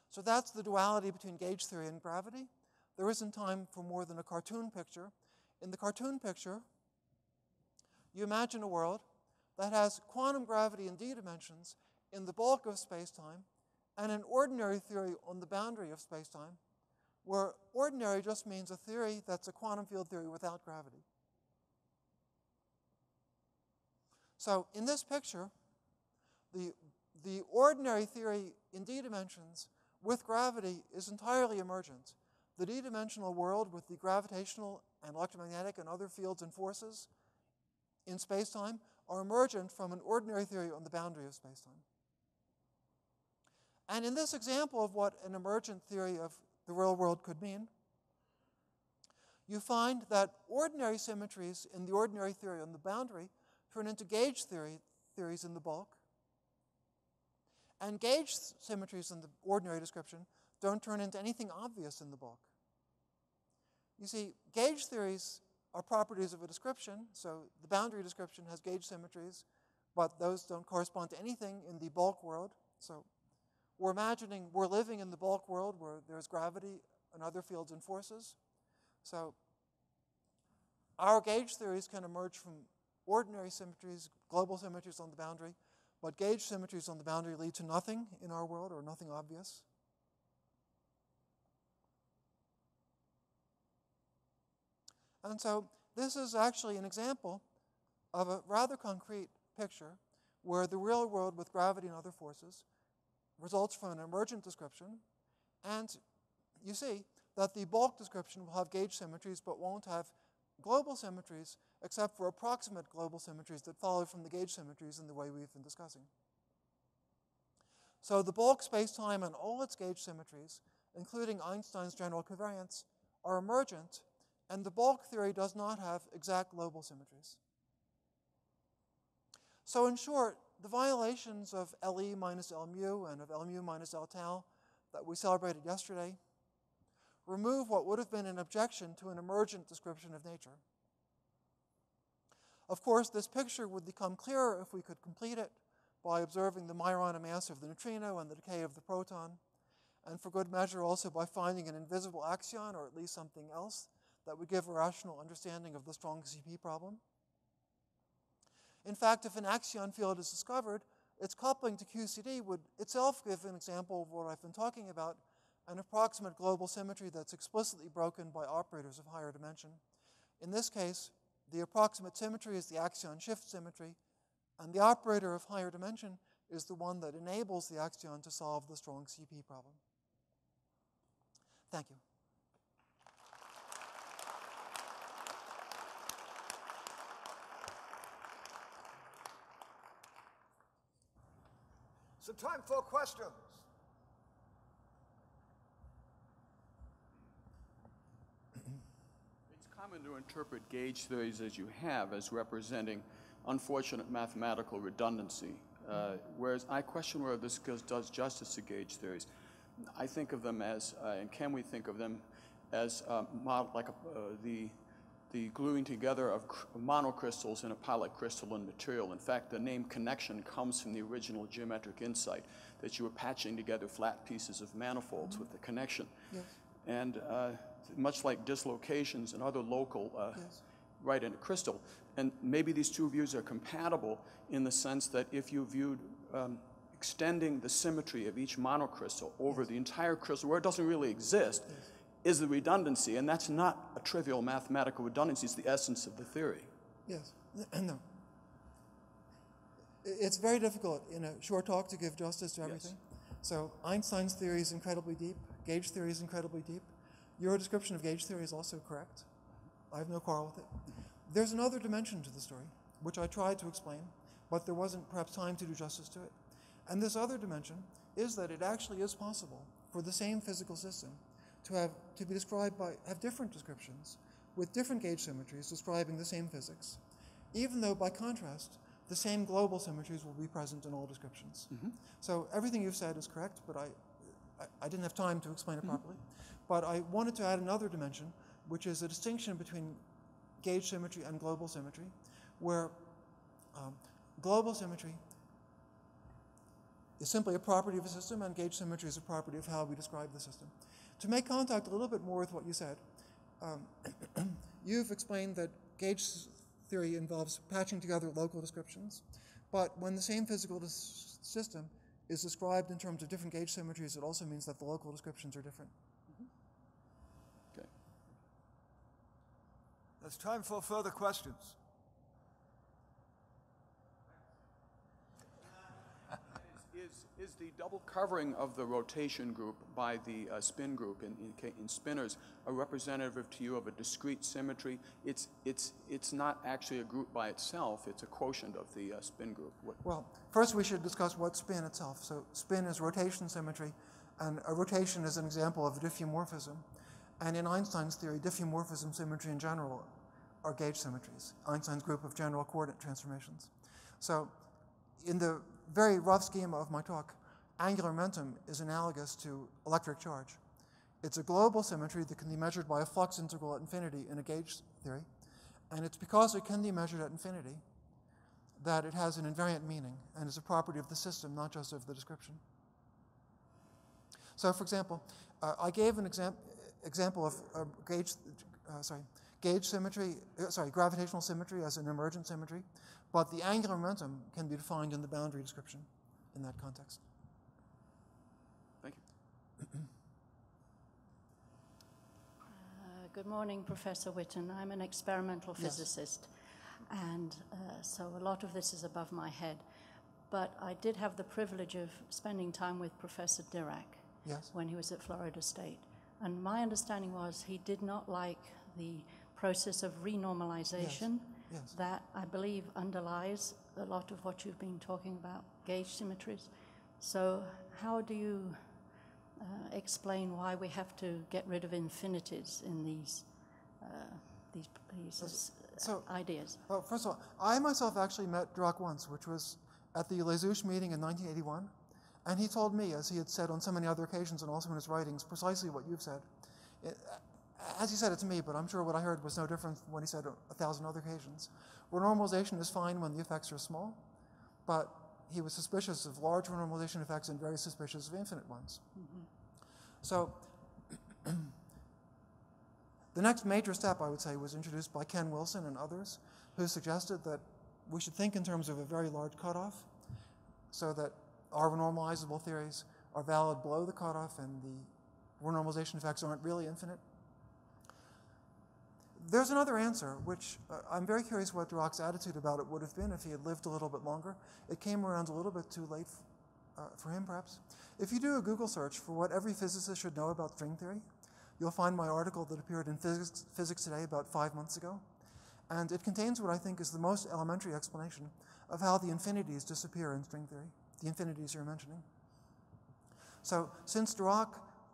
So that's the duality between gauge theory and gravity. There isn't time for more than a cartoon picture. In the cartoon picture, you imagine a world that has quantum gravity in d dimensions in the bulk of space-time and an ordinary theory on the boundary of space-time, where ordinary just means a theory that's a quantum field theory without gravity. So in this picture, the, the ordinary theory in d dimensions with gravity is entirely emergent. The d-dimensional world with the gravitational and electromagnetic and other fields and forces in spacetime are emergent from an ordinary theory on the boundary of spacetime. And in this example of what an emergent theory of the real world could mean, you find that ordinary symmetries in the ordinary theory on the boundary turn into gauge theory, theories in the bulk. And gauge symmetries in the ordinary description don't turn into anything obvious in the bulk. You see, gauge theories are properties of a description, so the boundary description has gauge symmetries, but those don't correspond to anything in the bulk world. So we're imagining we're living in the bulk world where there's gravity and other fields and forces. So our gauge theories can emerge from ordinary symmetries, global symmetries on the boundary, but gauge symmetries on the boundary lead to nothing in our world or nothing obvious. And so this is actually an example of a rather concrete picture where the real world with gravity and other forces results from an emergent description. And you see that the bulk description will have gauge symmetries but won't have global symmetries except for approximate global symmetries that follow from the gauge symmetries in the way we've been discussing. So the bulk spacetime and all its gauge symmetries, including Einstein's general covariance, are emergent, and the bulk theory does not have exact global symmetries. So in short, the violations of LE minus L mu and of L mu minus L tau that we celebrated yesterday remove what would have been an objection to an emergent description of nature. Of course, this picture would become clearer if we could complete it by observing the Majorana mass of the neutrino and the decay of the proton, and for good measure also by finding an invisible axion or at least something else that would give a rational understanding of the strong CP problem. In fact, if an axion field is discovered, its coupling to QCD would itself give an example of what I've been talking about, an approximate global symmetry that's explicitly broken by operators of higher dimension. In this case, the approximate symmetry is the axion shift symmetry, and the operator of higher dimension is the one that enables the axion to solve the strong CP problem. Thank you. So time for questions. It's common to interpret gauge theories as you have as representing unfortunate mathematical redundancy, uh, whereas I question whether this does justice to gauge theories. I think of them as, uh, and can we think of them as uh, model, like a, uh, the, the gluing together of monocrystals in a polycrystalline material. In fact, the name connection comes from the original geometric insight that you were patching together flat pieces of manifolds with the connection. Yes. And uh, much like dislocations and other local uh, Yes. right in a crystal. And maybe these two views are compatible in the sense that if you viewed um, extending the symmetry of each monocrystal over the entire crystal where it doesn't really exist is the redundancy, and that's not a trivial mathematical redundancy, it's the essence of the theory. Yes. [CLEARS THROAT] no. It's very difficult in a short talk to give justice to everything. Yes. So Einstein's theory is incredibly deep. Gauge theory is incredibly deep. Your description of gauge theory is also correct. I have no quarrel with it. There's another dimension to the story, which I tried to explain, but there wasn't perhaps time to do justice to it. And this other dimension is that it actually is possible for the same physical system to have to be described by have different descriptions with different gauge symmetries describing the same physics, even though by contrast the same global symmetries will be present in all descriptions. So everything you've said is correct, but I, I, I didn't have time to explain it properly. But I wanted to add another dimension, which is a distinction between gauge symmetry and global symmetry, where um, global symmetry is simply a property of a system, and gauge symmetry is a property of how we describe the system. To make contact a little bit more with what you said, um, [CLEARS THROAT] you've explained that gauge theory involves patching together local descriptions, but when the same physical dis- system is described in terms of different gauge symmetries, it also means that the local descriptions are different. Okay. There's time for further questions. Is, the double covering of the rotation group by the uh, spin group in, in, in spinors a representative to you of a discrete symmetry? It's, it's, it's not actually a group by itself, it's a quotient of the uh, spin group. What, Well, first we should discuss what spin itself. So spin is rotation symmetry, and a rotation is an example of diffeomorphism. And in Einstein's theory, diffeomorphism symmetry in general are gauge symmetries, Einstein's group of general coordinate transformations. So in the very rough schema of my talk, angular momentum is analogous to electric charge. It's a global symmetry that can be measured by a flux integral at infinity in a gauge theory. And it's because it can be measured at infinity that it has an invariant meaning and is a property of the system, not just of the description. So, for example, uh, I gave an exam- example of uh, gauge, uh, sorry, gauge symmetry, uh, sorry, gravitational symmetry as an emergent symmetry, but the angular momentum can be defined in the boundary description in that context. thank you. Uh, Good morning, Professor Witten. I'm an experimental Yes. physicist, and uh, so a lot of this is above my head. But I did have the privilege of spending time with Professor Dirac Yes. when he was at Florida State. And my understanding was he did not like the process of renormalization yes. that I believe underlies a lot of what you've been talking about, gauge symmetries. So, how do you uh, explain why we have to get rid of infinities in these uh, these, these So- uh, ideas? Well, first of all, I myself actually met Dirac once, which was at the Les Houches meeting in 1981. And he told me, as he had said on so many other occasions and also in his writings, precisely what you've said. It, as he said it to me, but I'm sure what I heard was no different from what he said on a thousand other occasions. Renormalization is fine when the effects are small, but he was suspicious of large renormalization effects and very suspicious of infinite ones. Mm-hmm. So [CLEARS THROAT] the next major step, I would say, was introduced by Ken Wilson and others, who suggested that we should think in terms of a very large cutoff, so that our renormalizable theories are valid below the cutoff and the renormalization effects aren't really infinite. There's another answer, which uh, I'm very curious what Dirac's attitude about it would have been if he had lived a little bit longer. It came around a little bit too late uh, for him, perhaps. If you do a Google search for what every physicist should know about string theory, you'll find my article that appeared in Physics, Physics Today about five months ago. And it contains what I think is the most elementary explanation of how the infinities disappear in string theory, the infinities you're mentioning. So, since Dirac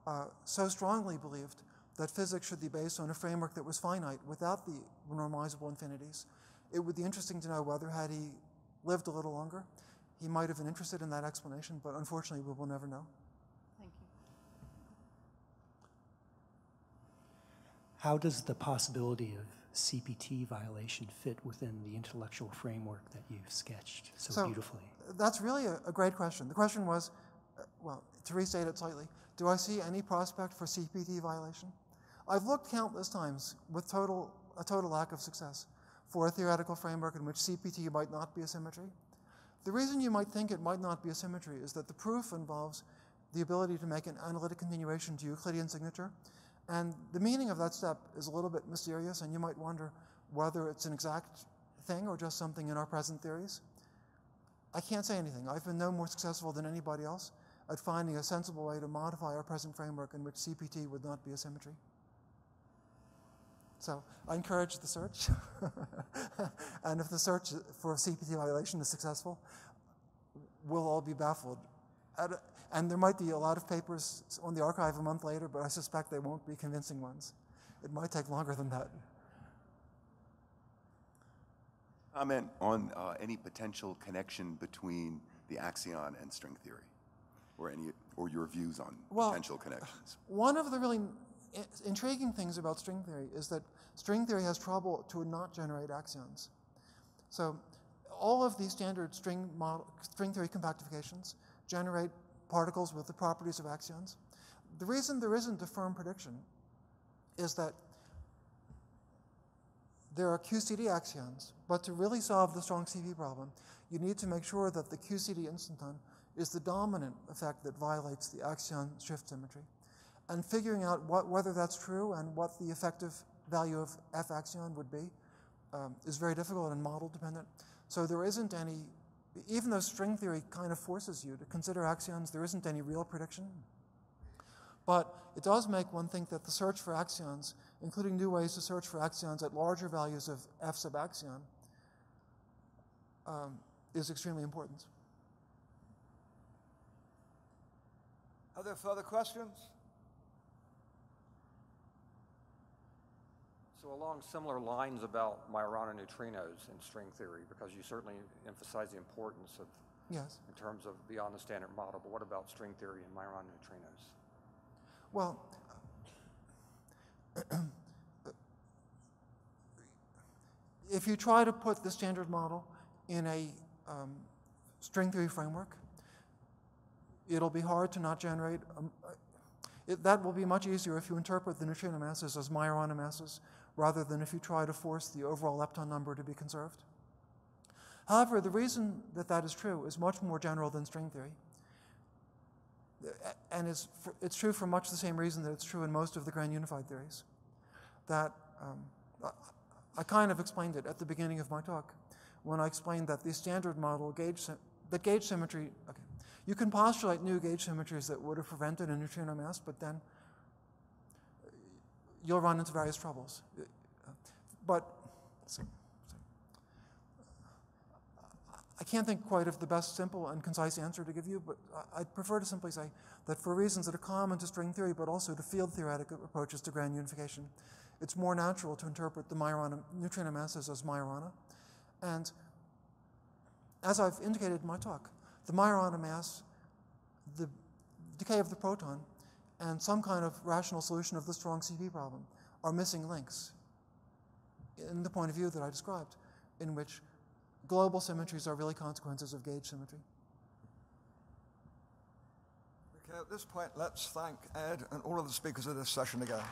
uh, so strongly believed that physics should be based on a framework that was finite without the normalizable infinities, it would be interesting to know whether, had he lived a little longer, he might have been interested in that explanation, but unfortunately, we will never know. Thank you. How does the possibility of CPT violation fit within the intellectual framework that you've sketched so, So- beautifully? That's really a, a great question. The question was, uh, well, to restate it slightly, do I see any prospect for CPT violation? I've looked countless times with total, a total lack of success for a theoretical framework in which CPT might not be a symmetry. The reason you might think it might not be a symmetry is that the proof involves the ability to make an analytic continuation to Euclidean signature, and the meaning of that step is a little bit mysterious, and you might wonder whether it's an exact thing or just something in our present theories. I can't say anything. I've been no more successful than anybody else at finding a sensible way to modify our present framework in which CPT would not be a symmetry. So I encourage the search. [LAUGHS] and if the search for a CPT violation is successful, we'll all be baffled. And there might be a lot of papers on the arXiv a month later, but I suspect they won't be convincing ones. It might take longer than that. Comment on uh, any potential connection between the axion and string theory, or any, or your views on Well, potential connections. One of the really intriguing things about string theory is that string theory has trouble to not generate axions. So all of these standard string, model, string theory compactifications generate particles with the properties of axions. The reason there isn't a firm prediction is that there are QCD axions, but to really solve the strong CP problem, you need to make sure that the QCD instanton is the dominant effect that violates the axion shift symmetry. And figuring out what, whether that's true and what the effective value of F axion would be um, is very difficult and model dependent. So there isn't any, even though string theory kind of forces you to consider axions, there isn't any real prediction. But it does make one think that the search for axions, including new ways to search for axions at larger values of f sub axion, um, is extremely important. Are there further questions? So along similar lines about Majorana neutrinos in string theory, because you certainly emphasize the importance of, Yes. in terms of beyond the standard model, but what about string theory and Majorana neutrinos? Well, if you try to put the standard model in a um, string theory framework, it'll be hard to not generate. Um, it, that will be much easier if you interpret the neutrino masses as Majorana masses rather than if you try to force the overall lepton number to be conserved. However, the reason that that is true is much more general than string theory. And it's, it's true for much the same reason that it's true in most of the grand unified theories. That um, I, I kind of explained it at the beginning of my talk when I explained that the standard model gauge, that gauge symmetry, okay, you can postulate new gauge symmetries that would have prevented a neutrino mass, but then you'll run into various troubles. But I can't think quite of the best simple and concise answer to give you, but I'd prefer to simply say that for reasons that are common to string theory, but also to field theoretic approaches to grand unification, it's more natural to interpret the Majorana neutrino masses as Majorana. And as I've indicated in my talk, the Majorana mass, the decay of the proton, and some kind of rational solution of the strong CP problem are missing links in the point of view that I described, in which global symmetries are really consequences of gauge symmetry. Okay, at this point, let's thank Ed and all of the speakers of this session again.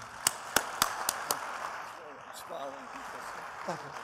Thank you.